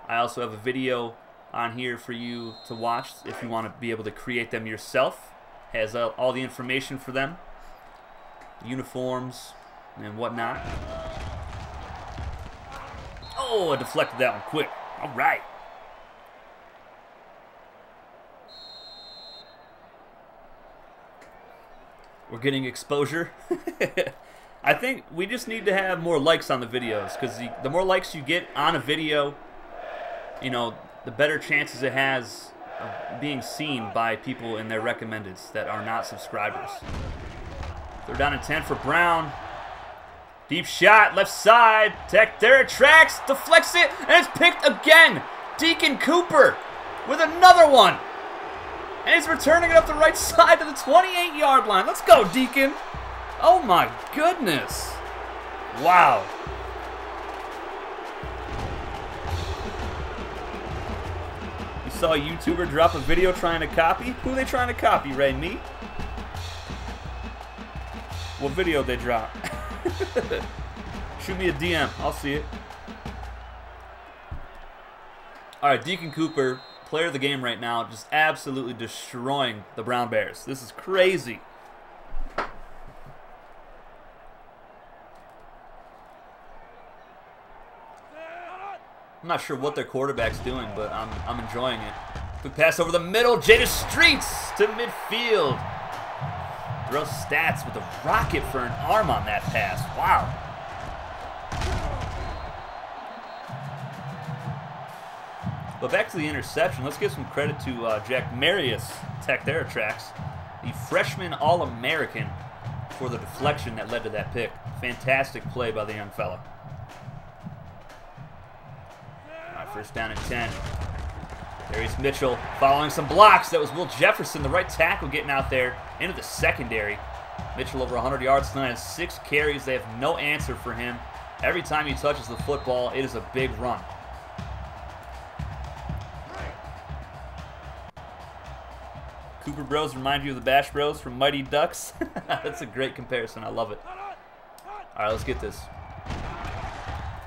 I also have a video on here for you to watch if you want to be able to create them yourself. Has all the information for them, uniforms, and whatnot. Oh, I deflected that one quick. All right. We're getting exposure. I think we just need to have more likes on the videos because the, the more likes you get on a video, you know, the better chances it has of being seen by people in their recommendeds that are not subscribers. They're down in 10 for Brown. Deep shot, left side. Tech there it tracks, deflects it, and it's picked again. Deacon Cooper with another one. And he's returning it up the right side to the 28-yard line. Let's go, Deacon. Oh, my goodness. Wow. You saw a YouTuber drop a video trying to copy? Who they trying to copy, Ray? Me? What video they drop? Shoot me a DM. I'll see it. All right, Deacon Cooper player of the game right now, just absolutely destroying the Brown Bears. This is crazy. I'm not sure what their quarterback's doing, but I'm, I'm enjoying it. Quick pass over the middle. Jada Streets to midfield. Gross stats with a rocket for an arm on that pass. Wow. But back to the interception, let's give some credit to uh, Jack Marius, Tech Tracks, the freshman All-American for the deflection that led to that pick. Fantastic play by the young fella. All right, first down and 10. Darius Mitchell following some blocks. That was Will Jefferson, the right tackle, getting out there into the secondary. Mitchell over 100 yards tonight has six carries. They have no answer for him. Every time he touches the football, it is a big run. Cooper Bros remind you of the Bash Bros from Mighty Ducks. That's a great comparison. I love it. All right, let's get this.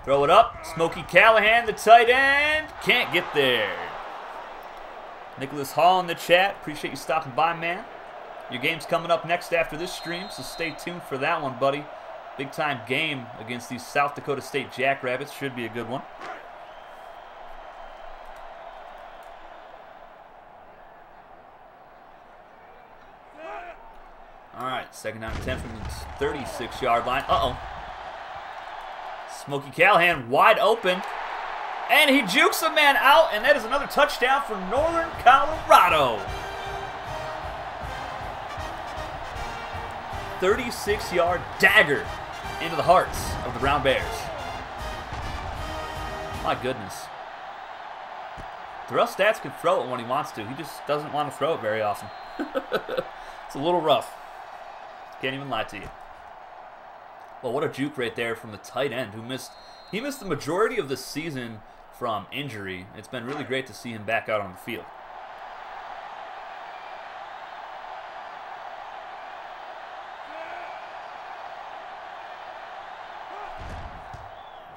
Throw it up. Smokey Callahan, the tight end. Can't get there. Nicholas Hall in the chat. Appreciate you stopping by, man. Your game's coming up next after this stream, so stay tuned for that one, buddy. Big time game against these South Dakota State Jackrabbits. Should be a good one. All right, second down and 10 from the 36-yard line. Uh-oh. Smokey Callahan wide open. And he jukes a man out, and that is another touchdown for Northern Colorado. 36 yard dagger into the hearts of the Brown Bears. My goodness. Terrell Stats can throw it when he wants to. He just doesn't want to throw it very often. it's a little rough. Can't even lie to you. Well, what a juke right there from the tight end who missed he missed the majority of the season from injury. It's been really great to see him back out on the field.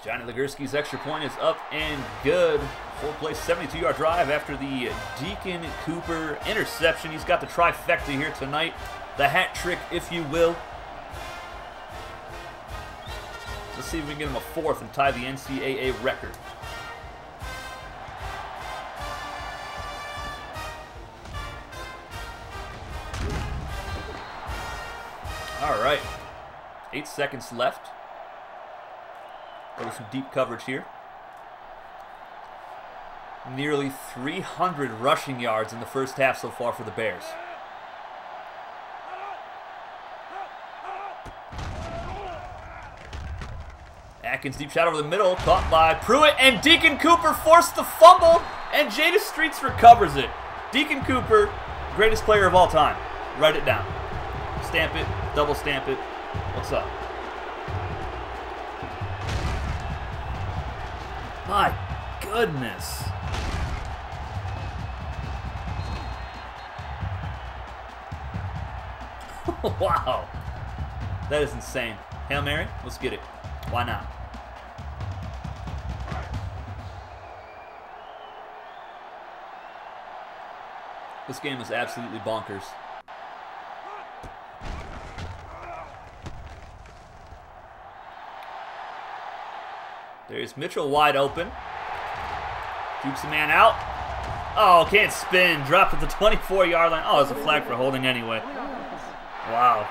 Johnny Legursky's extra point is up and good. Full play 72 yard drive after the Deacon Cooper interception. He's got the trifecta here tonight. The hat trick, if you will. Let's see if we can get him a fourth and tie the NCAA record. All right. Eight seconds left. Go some deep coverage here. Nearly 300 rushing yards in the first half so far for the Bears. Atkins deep shot over the middle, caught by Pruitt, and Deacon Cooper forced the fumble, and Jada Streets recovers it. Deacon Cooper, greatest player of all time. Write it down. Stamp it, double stamp it. What's up? My goodness. wow. That is insane. Hail Mary, let's get it. Why not? This game is absolutely bonkers. There's Mitchell wide open. Keeps the man out. Oh, can't spin. Dropped at the 24-yard line. Oh, it's a flag for holding anyway. Wow.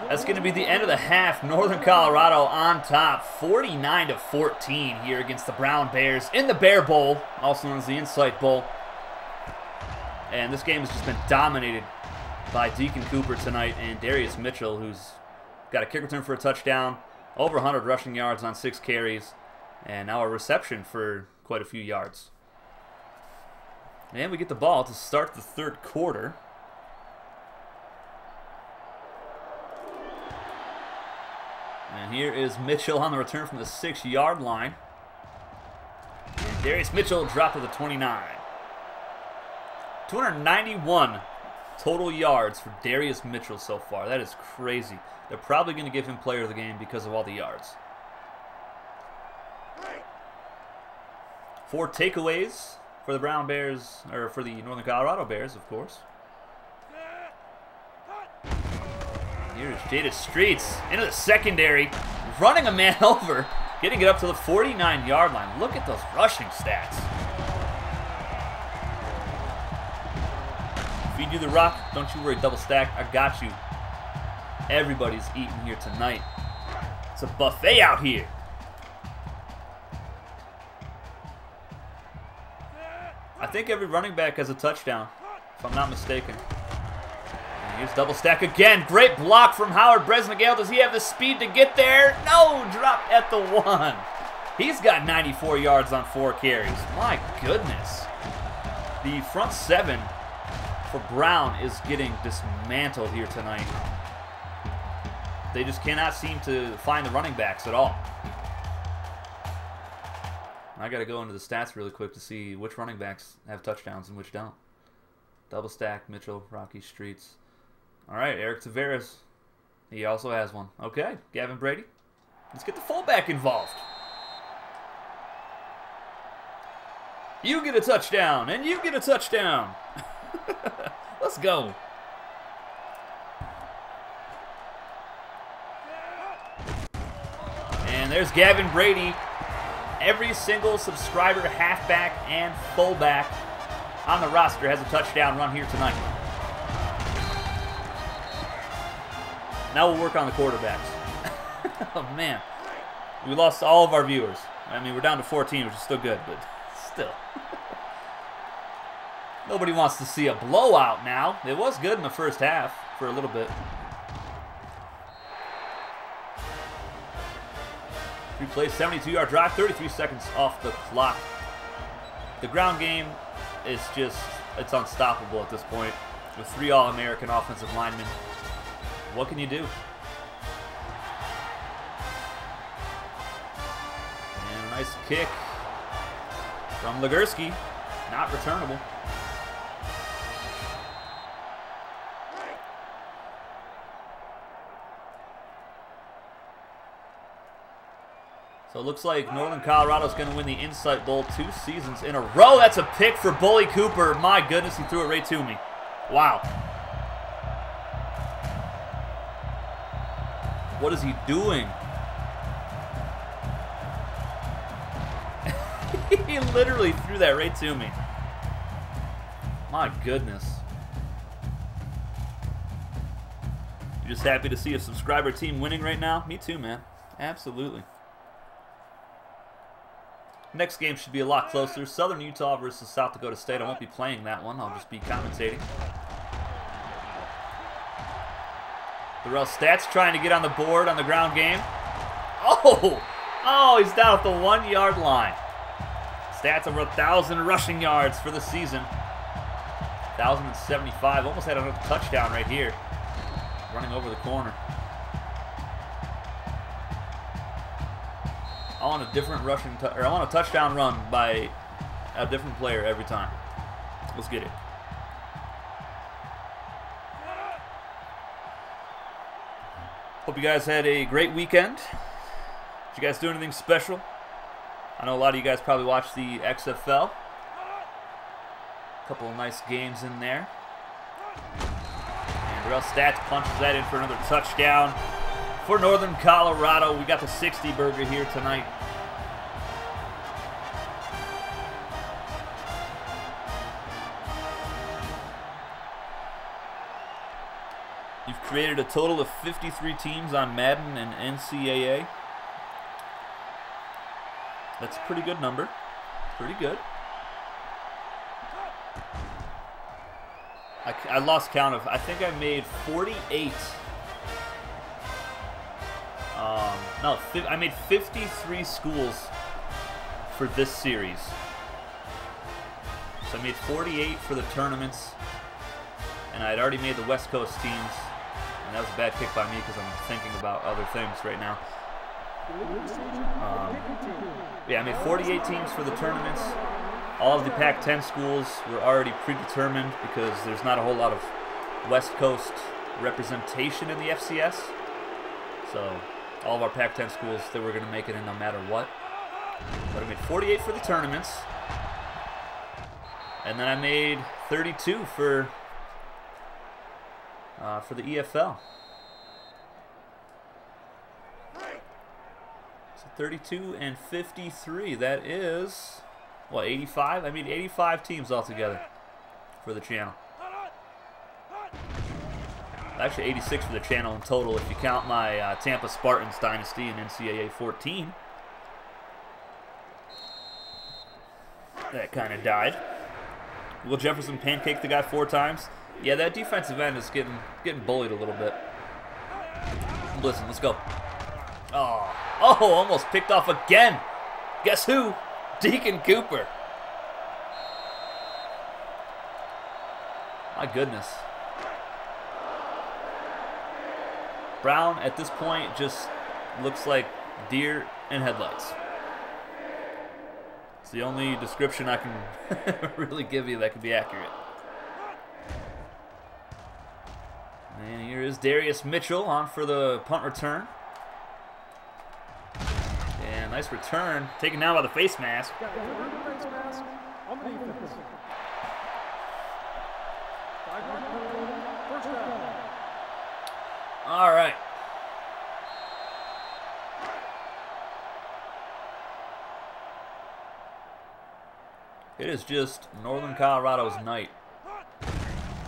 That's going to be the end of the half. Northern Colorado on top, 49 to 14 here against the Brown Bears in the Bear Bowl, also known as the Insight Bowl. And this game has just been dominated by Deacon Cooper tonight and Darius Mitchell, who's got a kick return for a touchdown, over 100 rushing yards on six carries, and now a reception for quite a few yards. And we get the ball to start the third quarter. And here is Mitchell on the return from the six yard line. And Darius Mitchell dropped to the 29. 291 total yards for Darius Mitchell so far. That is crazy. They're probably going to give him player of the game because of all the yards. Four takeaways for the Brown Bears, or for the Northern Colorado Bears, of course. Here's Jada Streets into the secondary, running a man over, getting it up to the 49-yard line. Look at those rushing stats. Feed you the rock, don't you worry, double stack, I got you. Everybody's eating here tonight. It's a buffet out here. I think every running back has a touchdown, if I'm not mistaken. Here's double stack again. Great block from Howard Bresnagale. Does he have the speed to get there? No, dropped at the one. He's got 94 yards on four carries. My goodness. The front seven for Brown is getting dismantled here tonight. They just cannot seem to find the running backs at all. I got to go into the stats really quick to see which running backs have touchdowns and which don't. Double stack, Mitchell, Rocky Streets. All right, Eric Tavares. He also has one. Okay, Gavin Brady. Let's get the fullback involved. You get a touchdown, and you get a touchdown. Let's go. And there's Gavin Brady. Every single subscriber, halfback and fullback on the roster has a touchdown run here tonight. Now we'll work on the quarterbacks. oh, man. We lost all of our viewers. I mean, we're down to 14, which is still good, but still. Nobody wants to see a blowout now. It was good in the first half for a little bit. Three plays, 72-yard drive, 33 seconds off the clock. The ground game is just, it's unstoppable at this point. With three All-American offensive linemen, what can you do? And a nice kick from Legursky. Not returnable. So it looks like Northern Colorado's going to win the Insight Bowl two seasons in a row. That's a pick for Bully Cooper. My goodness, he threw it right to me. Wow. What is he doing? he literally threw that right to me. My goodness. You're just happy to see a subscriber team winning right now? Me too, man. Absolutely. Next game should be a lot closer. Southern Utah versus South Dakota State. I won't be playing that one. I'll just be commentating. Darrell Stats trying to get on the board on the ground game. Oh! Oh, he's down at the one-yard line. Stats over a 1,000 rushing yards for the season. 1,075. Almost had another touchdown right here. Running over the corner. I want a different rushing, or I want a touchdown run by a different player every time. Let's get it. Hope you guys had a great weekend. Did you guys do anything special? I know a lot of you guys probably watched the XFL. A couple of nice games in there. And Darrell Stats punches that in for another touchdown for Northern Colorado. We got the 60 burger here tonight. Created a total of 53 teams on Madden and NCAA. That's a pretty good number. Pretty good. I, I lost count of, I think I made 48 um, no, I made 53 schools for this series. So I made 48 for the tournaments, and I had already made the West Coast teams, that was a bad kick by me because I'm thinking about other things right now. Um, yeah, I made 48 teams for the tournaments. All of the Pac-10 schools were already predetermined because there's not a whole lot of West Coast representation in the FCS. So all of our Pac-10 schools that were going to make it in no matter what. But I made 48 for the tournaments. And then I made 32 for uh, for the EFL. So 32 and 53. That is, what, 85? I mean, 85 teams altogether for the channel. Actually, 86 for the channel in total if you count my uh, Tampa Spartans Dynasty in NCAA 14. That kind of died. Will Jefferson pancake the guy four times? Yeah, that defensive end is getting getting bullied a little bit. Listen, let's go. Oh, oh, almost picked off again. Guess who? Deacon Cooper. My goodness. Brown, at this point, just looks like deer in headlights. It's the only description I can really give you that could be accurate. And here is Darius Mitchell on for the punt return. And nice return, taken down by the face mask. All right. It is just Northern Colorado's night.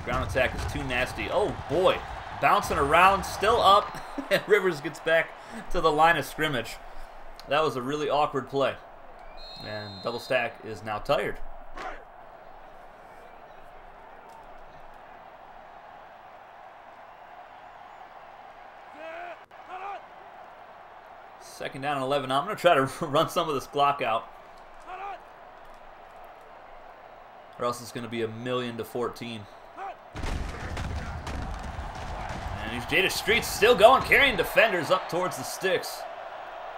Ground attack is too nasty. Oh, boy. Bouncing around, still up, and Rivers gets back to the line of scrimmage. That was a really awkward play. And double stack is now tired. Second down and 11. I'm going to try to run some of this clock out. Or else it's going to be a million to 14. And he's Jada Streets still going, carrying defenders up towards the sticks.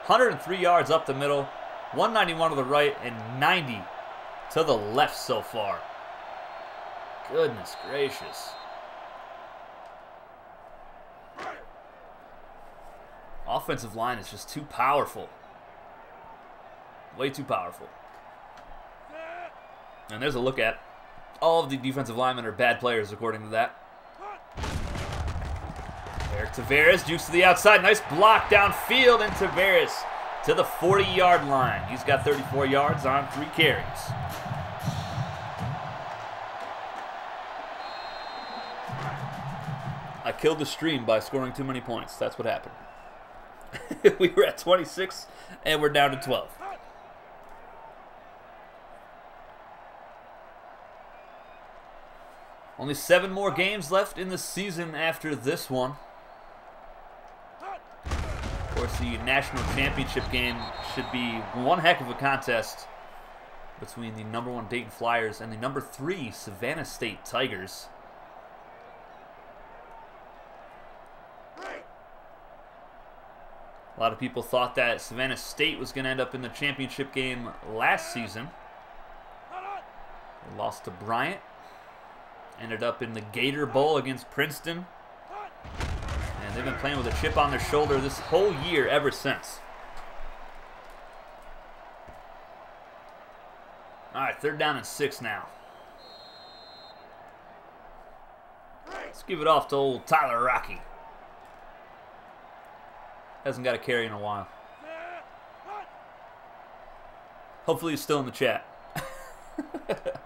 103 yards up the middle, 191 to the right, and 90 to the left so far. Goodness gracious. Offensive line is just too powerful. Way too powerful. And there's a look at all of the defensive linemen are bad players according to that. Tavares jukes to the outside. Nice block downfield, and Tavares to the 40-yard line. He's got 34 yards on three carries. I killed the stream by scoring too many points. That's what happened. we were at 26, and we're down to 12. Only seven more games left in the season after this one. Course, the national championship game should be one heck of a contest between the number one Dayton Flyers and the number three Savannah State Tigers. A lot of people thought that Savannah State was going to end up in the championship game last season. They lost to Bryant. Ended up in the Gator Bowl against Princeton. They've been playing with a chip on their shoulder this whole year ever since. All right, third down and six now. Let's give it off to old Tyler Rocky. Hasn't got a carry in a while. Hopefully he's still in the chat.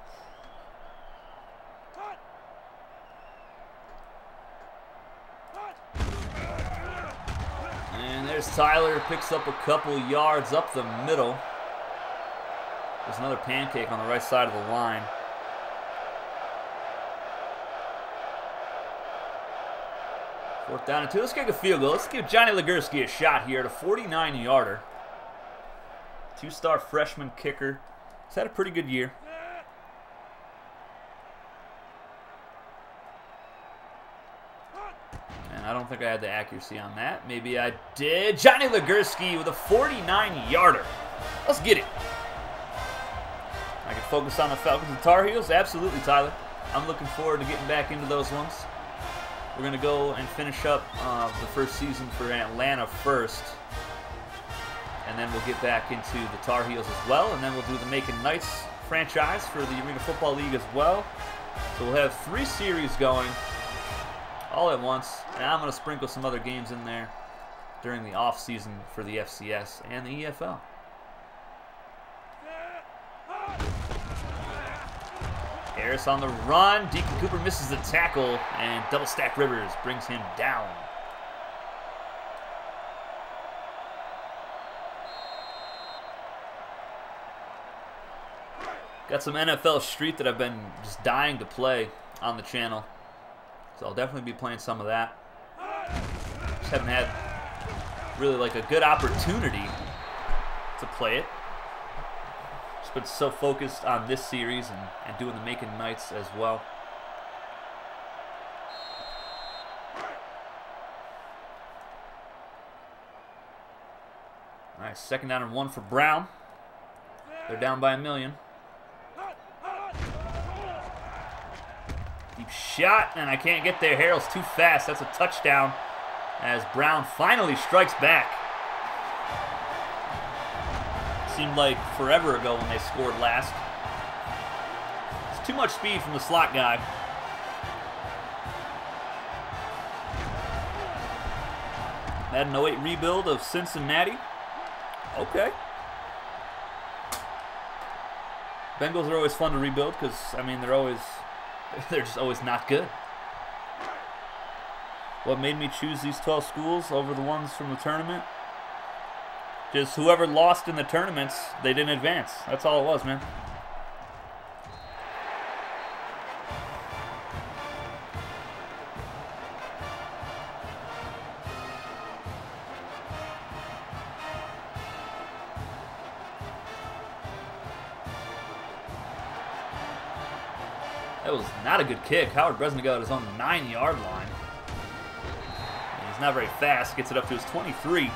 and there's Tyler, picks up a couple yards up the middle. There's another pancake on the right side of the line. Fourth down and two. Let's kick a field goal. Let's give Johnny Legursky a shot here at a 49-yarder. Two-star freshman kicker. He's had a pretty good year. And I don't think I had the accuracy on that. Maybe I did. Johnny Legursky with a 49-yarder. Let's get it. I can focus on the Falcons and Tar Heels? Absolutely, Tyler. I'm looking forward to getting back into those ones. We're going to go and finish up uh, the first season for Atlanta first. And then we'll get back into the Tar Heels as well. And then we'll do the Macon Knights franchise for the Arena Football League as well. So we'll have three series going all at once. And I'm going to sprinkle some other games in there during the off season for the FCS and the EFL. Harris on the run. Deacon Cooper misses the tackle, and double stack Rivers brings him down. Got some NFL Street that I've been just dying to play on the channel. So I'll definitely be playing some of that. Just haven't had really like a good opportunity to play it Just been so focused on this series and, and doing the Macon Knights as well. All right, second down and one for Brown. They're down by a million. Deep shot, and I can't get there. Harrell's too fast. That's a touchdown as Brown finally strikes back seemed like forever ago when they scored last. It's too much speed from the slot guy. Madden 08 rebuild of Cincinnati. Okay. Bengals are always fun to rebuild because, I mean, they're always, they're just always not good. What made me choose these 12 schools over the ones from the tournament? Just whoever lost in the tournaments, they didn't advance. That's all it was, man. Good kick. Howard Bresnick got his own nine-yard line. He's not very fast. Gets it up to his 23.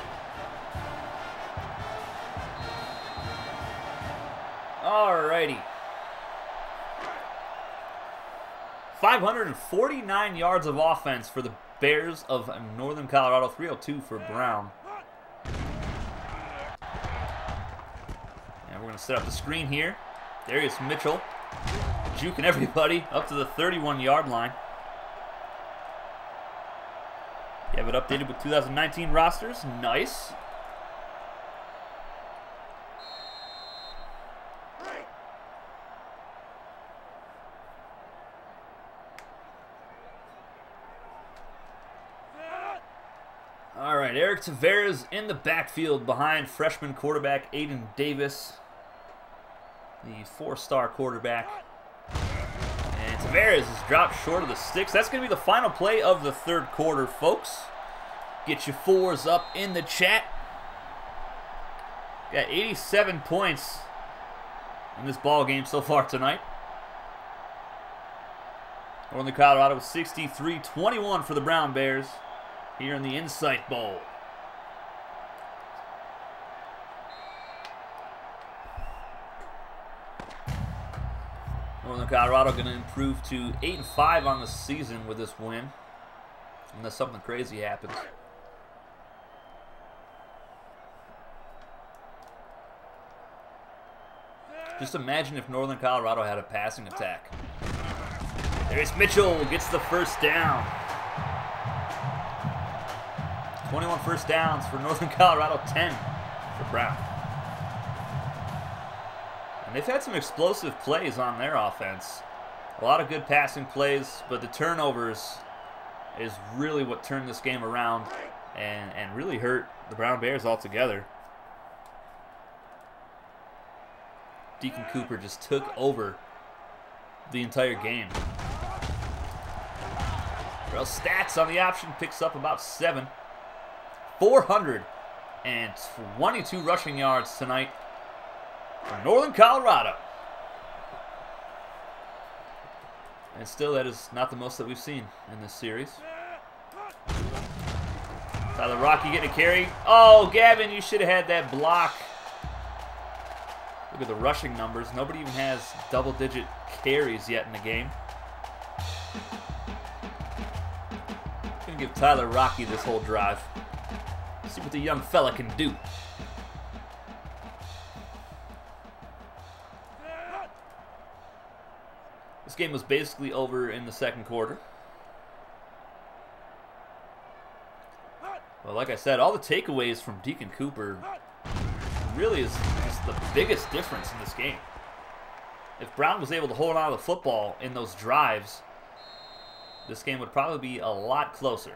Alrighty. 549 yards of offense for the Bears of Northern Colorado. 302 for Brown. And we're going to set up the screen here. Darius Mitchell juking everybody up to the 31-yard line. You have it updated with 2019 rosters. Nice. All right, Eric Tavares in the backfield behind freshman quarterback Aiden Davis, the four-star quarterback. Tavares is dropped short of the sticks. That's going to be the final play of the third quarter, folks. Get your fours up in the chat. Got 87 points in this ball game so far tonight. Northern Colorado with 63-21 for the Brown Bears here in the Insight Bowl. Northern Colorado going to improve to 8 and 5 on the season with this win, unless something crazy happens. Just imagine if Northern Colorado had a passing attack. There's Mitchell, gets the first down. 21 first downs for Northern Colorado, 10 for Brown. And they've had some explosive plays on their offense. A lot of good passing plays, but the turnovers is really what turned this game around and, and really hurt the Brown Bears altogether. Deacon Cooper just took over the entire game. Well, stats on the option picks up about seven. 422 rushing yards tonight for Northern Colorado. And still, that is not the most that we've seen in this series. Tyler Rocky getting a carry. Oh, Gavin, you should have had that block. Look at the rushing numbers. Nobody even has double-digit carries yet in the game. Gonna give Tyler Rocky this whole drive. See what the young fella can do. Game was basically over in the second quarter. Well, like I said, all the takeaways from Deacon Cooper really is the biggest difference in this game. If Brown was able to hold on to the football in those drives, this game would probably be a lot closer.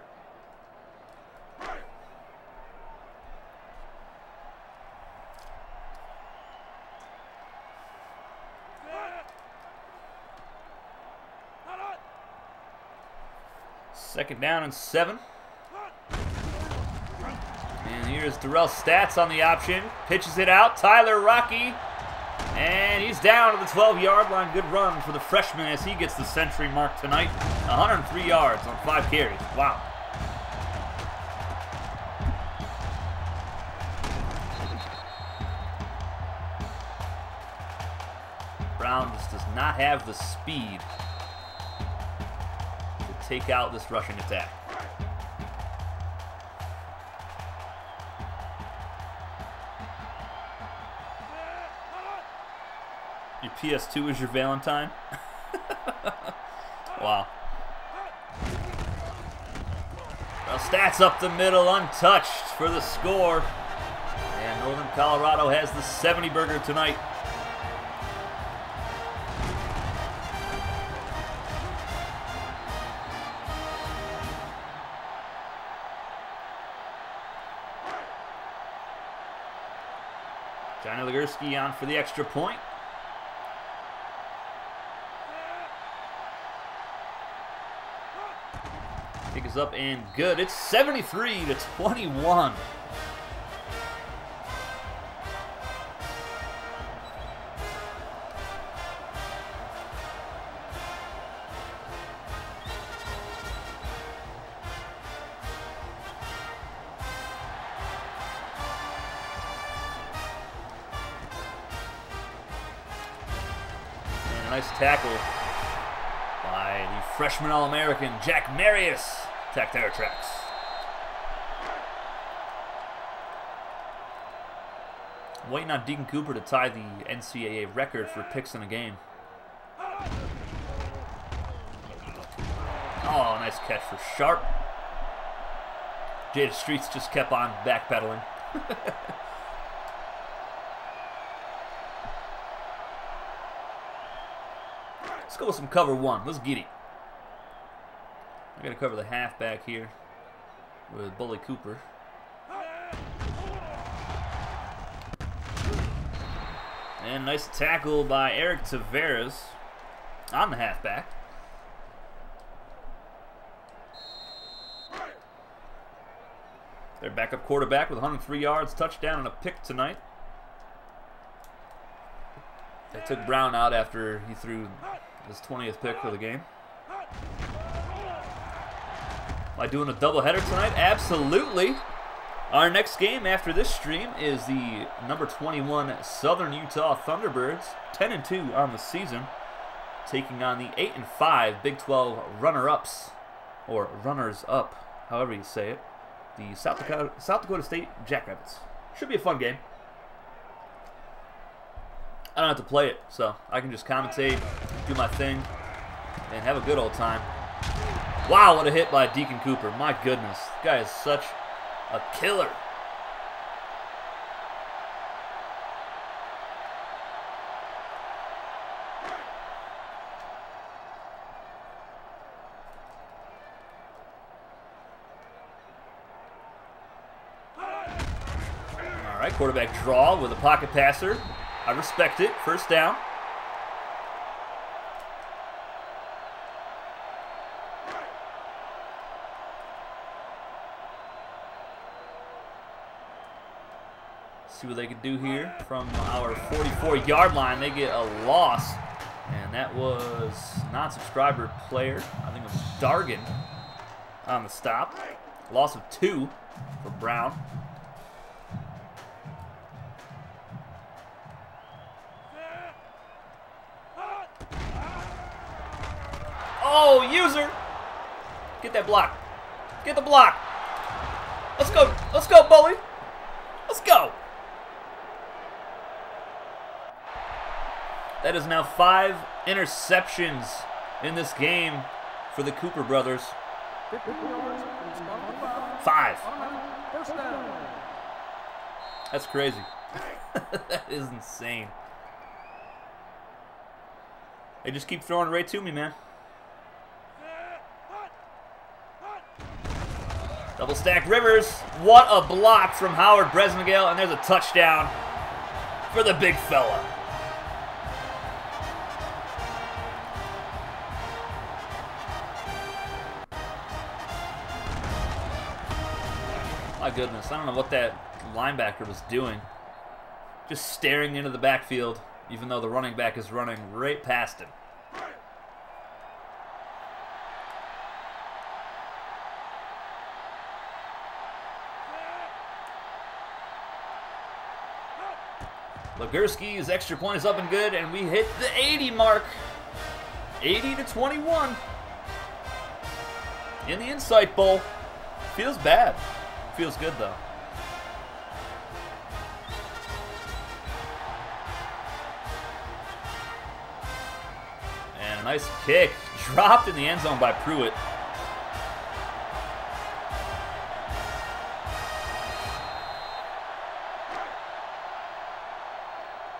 Second down and seven. And here's Darrell Stats on the option. Pitches it out. Tyler Rocky. And he's down to the 12-yard line. Good run for the freshman as he gets the century mark tonight. 103 yards on five carries. Wow. Brown just does not have the speed take out this rushing attack. Your PS2 is your Valentine? wow. Well, stats up the middle, untouched for the score. And Northern Colorado has the 70 burger tonight. Johnny Legursky on for the extra point. Kick is up and good. It's 73 to 21. Freshman All-American Jack Marius. Tactera tracks. Waiting on Deacon Cooper to tie the NCAA record for picks in a game. Oh, nice catch for Sharp. Jada Streets just kept on backpedaling. Let's go with some cover one. Let's get it. Cover the halfback here with Bully Cooper. And nice tackle by Eric Tavares on the halfback. Their backup quarterback with 103 yards, touchdown, and a pick tonight. They took Brown out after he threw his 20th pick for the game. Doing a doubleheader tonight? Absolutely. Our next game after this stream is the number 21 Southern Utah Thunderbirds, 10 and 2 on the season, taking on the 8 and 5 Big 12 runner-ups or runners-up, however you say it, the South Dakota, South Dakota State Jackrabbits. Should be a fun game. I don't have to play it, so I can just commentate, do my thing, and have a good old time. Wow, what a hit by Deacon Cooper. My goodness. This guy is such a killer. All right, quarterback draw with a pocket passer. I respect it. First down. See what they can do here from our 44-yard line. They get a loss, and that was non-subscriber player. I think it was Dargan on the stop. Loss of two for Brown. Oh, user! Get that block. Get the block. Let's go. Let's go, Bully. Let's go. That is now five interceptions in this game for the Cooper brothers. Five. That's crazy. that is insane. They just keep throwing right to me, man. Double stack Rivers. What a block from Howard Bresmigel, and there's a touchdown for the big fella. My goodness, I don't know what that linebacker was doing. Just staring into the backfield, even though the running back is running right past him. Legursky's extra point is up and good, and we hit the 80 mark. 80 to 21. In the Insight Bowl. Feels bad. Feels good, though. And a nice kick. Dropped in the end zone by Pruitt.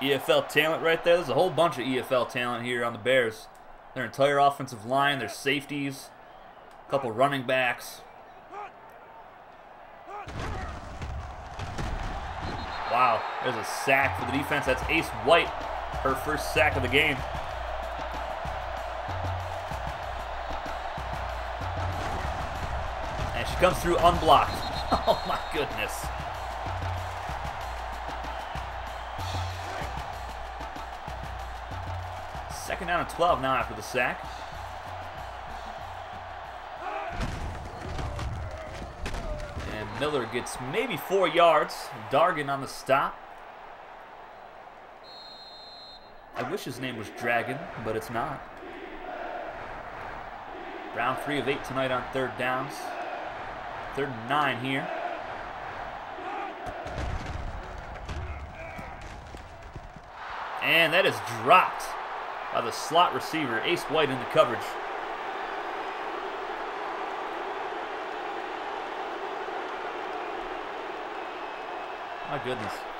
EFL talent right there. There's a whole bunch of EFL talent here on the Bears. Their entire offensive line, their safeties, a couple running backs. Wow. There's a sack for the defense. That's Ace White, her first sack of the game. And she comes through unblocked. Oh my goodness. Second down and 12 now after the sack. Miller gets maybe four yards. Dargan on the stop. I wish his name was Dragon, but it's not. Brown three of eight tonight on third downs. Third and nine here. And that is dropped by the slot receiver, Ace White in the coverage. Goodness.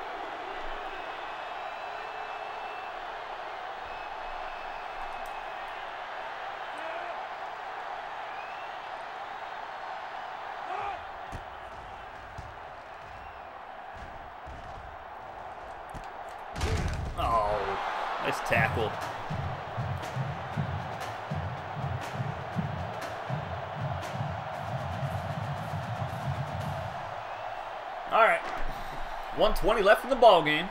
120 left in the ball game.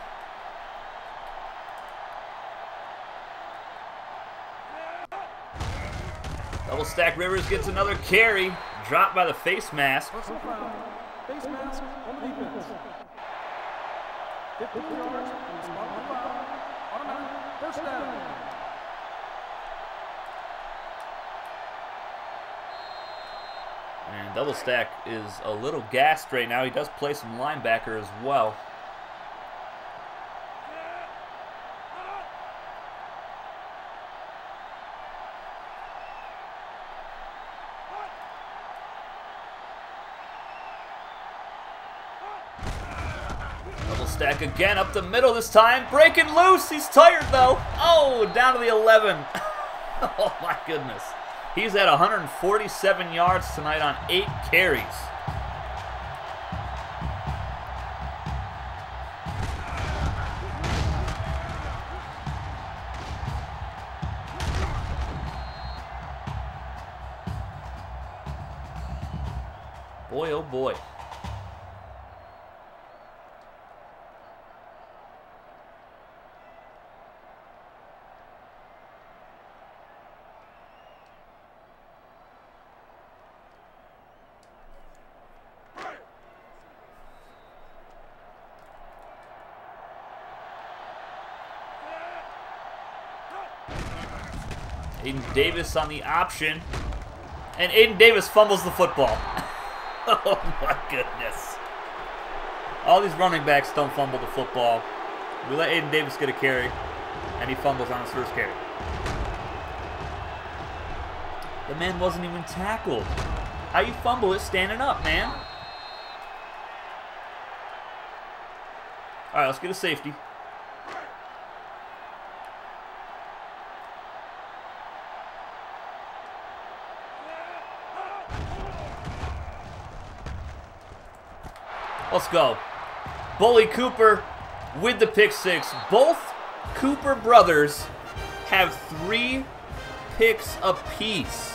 Double stack Rivers gets another carry. Dropped by the face mask. Face mask on the defense. 15 yards from the spot on the foul. Automatic first down. And double stack is a little gassed right now. He does play some linebacker as well. Again up the middle this time. Breaking loose. He's tired though. Oh, down to the 11. oh my goodness. He's at 147 yards tonight on eight carries. Boy, oh boy. Aiden Davis on the option. And Aiden Davis fumbles the football. oh my goodness. All these running backs don't fumble the football. We let Aiden Davis get a carry, and he fumbles on his first carry. The man wasn't even tackled. How you fumble it standing up, man? All right, let's get a safety. Let's go. Bully Cooper with the pick six. Both Cooper brothers have three picks apiece.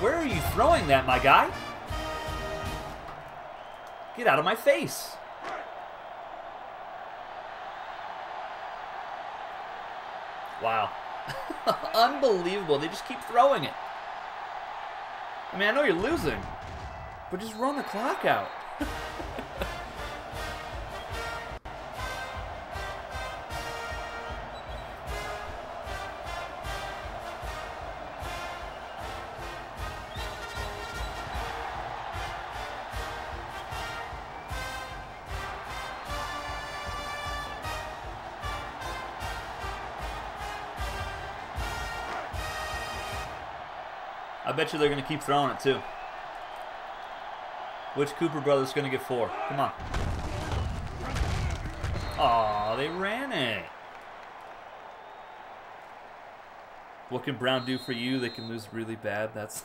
Where are you throwing that, my guy? Get out of my face. Wow. Unbelievable. They just keep throwing it. I mean, I know you're losing, but just run the clock out. Bet you they're going to keep throwing it too. Which Cooper brother's going to get four? Come on. Aw, they ran it. What can Brown do for you? They can lose really bad. That's.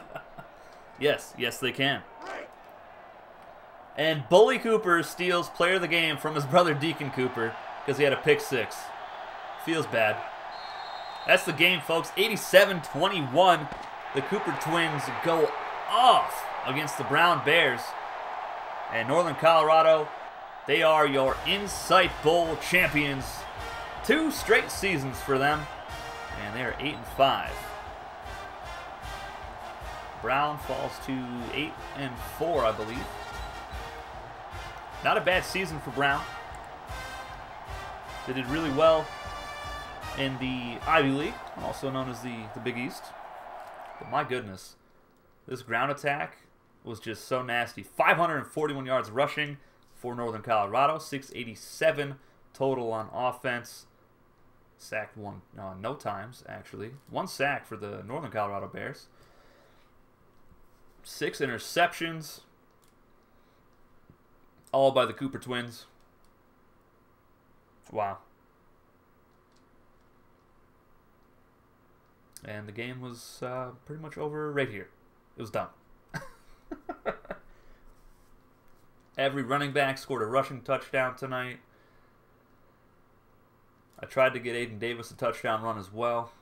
yes, yes, they can. And Bully Cooper steals player of the game from his brother Deacon Cooper because he had a pick six. Feels bad. That's the game, folks. 87 21. The Cooper twins go off against the Brown Bears. And Northern Colorado, they are your Insight Bowl champions. Two straight seasons for them. And they are 8 and 5. Brown falls to 8 and 4, I believe. Not a bad season for Brown. They did really well in the Ivy League, also known as the, the Big East. But my goodness, this ground attack was just so nasty. 541 yards rushing for Northern Colorado, 687 total on offense. Sacked one, no times actually. One sack for the Northern Colorado Bears. Six interceptions, all by the Cooper twins. Wow. And the game was uh, pretty much over right here. It was done. Every running back scored a rushing touchdown tonight. I tried to get Aiden Davis a touchdown run as well,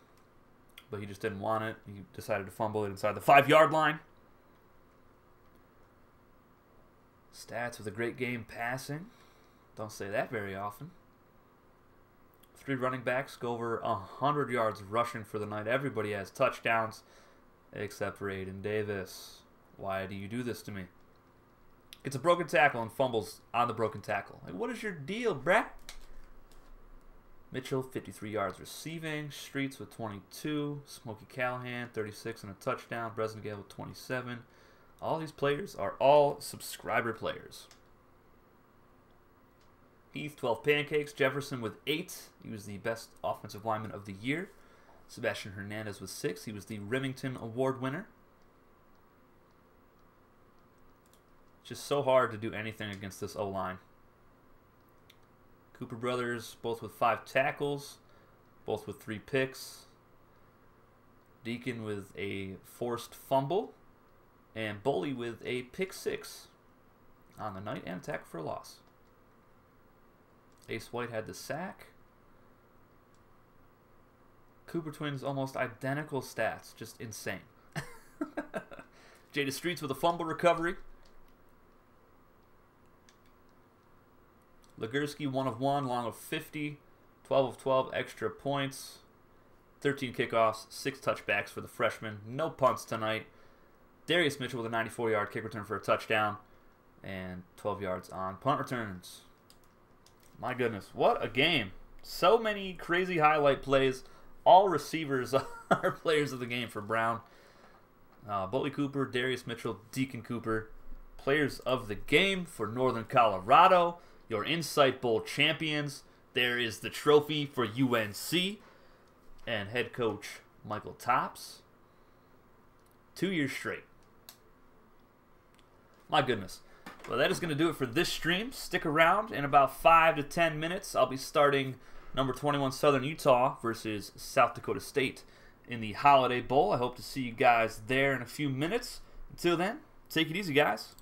but he just didn't want it. He decided to fumble it inside the five yard line. Stats with a great game passing. Don't say that very often. Three running backs go over 100 yards rushing for the night. Everybody has touchdowns except for Aiden Davis. Why do you do this to me? Gets a broken tackle and fumbles on the broken tackle. Like, what is your deal, bruh? Mitchell, 53 yards receiving. Streets with 22. Smokey Callahan, 36 and a touchdown. Bresnagale with 27. All these players are all subscriber players. Heath, 12 pancakes. Jefferson with 8. He was the best offensive lineman of the year. Sebastian Hernandez with 6. He was the Rimington Award winner. Just so hard to do anything against this O line. Cooper brothers, both with five tackles, both with three picks. Deacon with a forced fumble, and Bully with a pick six on the night and attack for a loss. Ace White had the sack. Cooper Twins almost identical stats, just insane. Jada Streets with a fumble recovery. Legursky, 1 of 1, long of 50, 12 of 12 extra points, 13 kickoffs, 6 touchbacks for the freshman. No punts tonight. Darius Mitchell with a 94 yard kick return for a touchdown, and 12 yards on punt returns. My goodness, what a game! So many crazy highlight plays. All receivers are players of the game for Brown. Uh, Bully Cooper, Darius Mitchell, Deacon Cooper, players of the game for Northern Colorado your Insight Bowl champions. There is the trophy for UNC and head coach Michael Tops. Two years straight. My goodness. Well, that is going to do it for this stream. Stick around. In about 5 to 10 minutes, I'll be starting number 21 Southern Utah versus South Dakota State in the Holiday Bowl. I hope to see you guys there in a few minutes. Until then, take it easy, guys.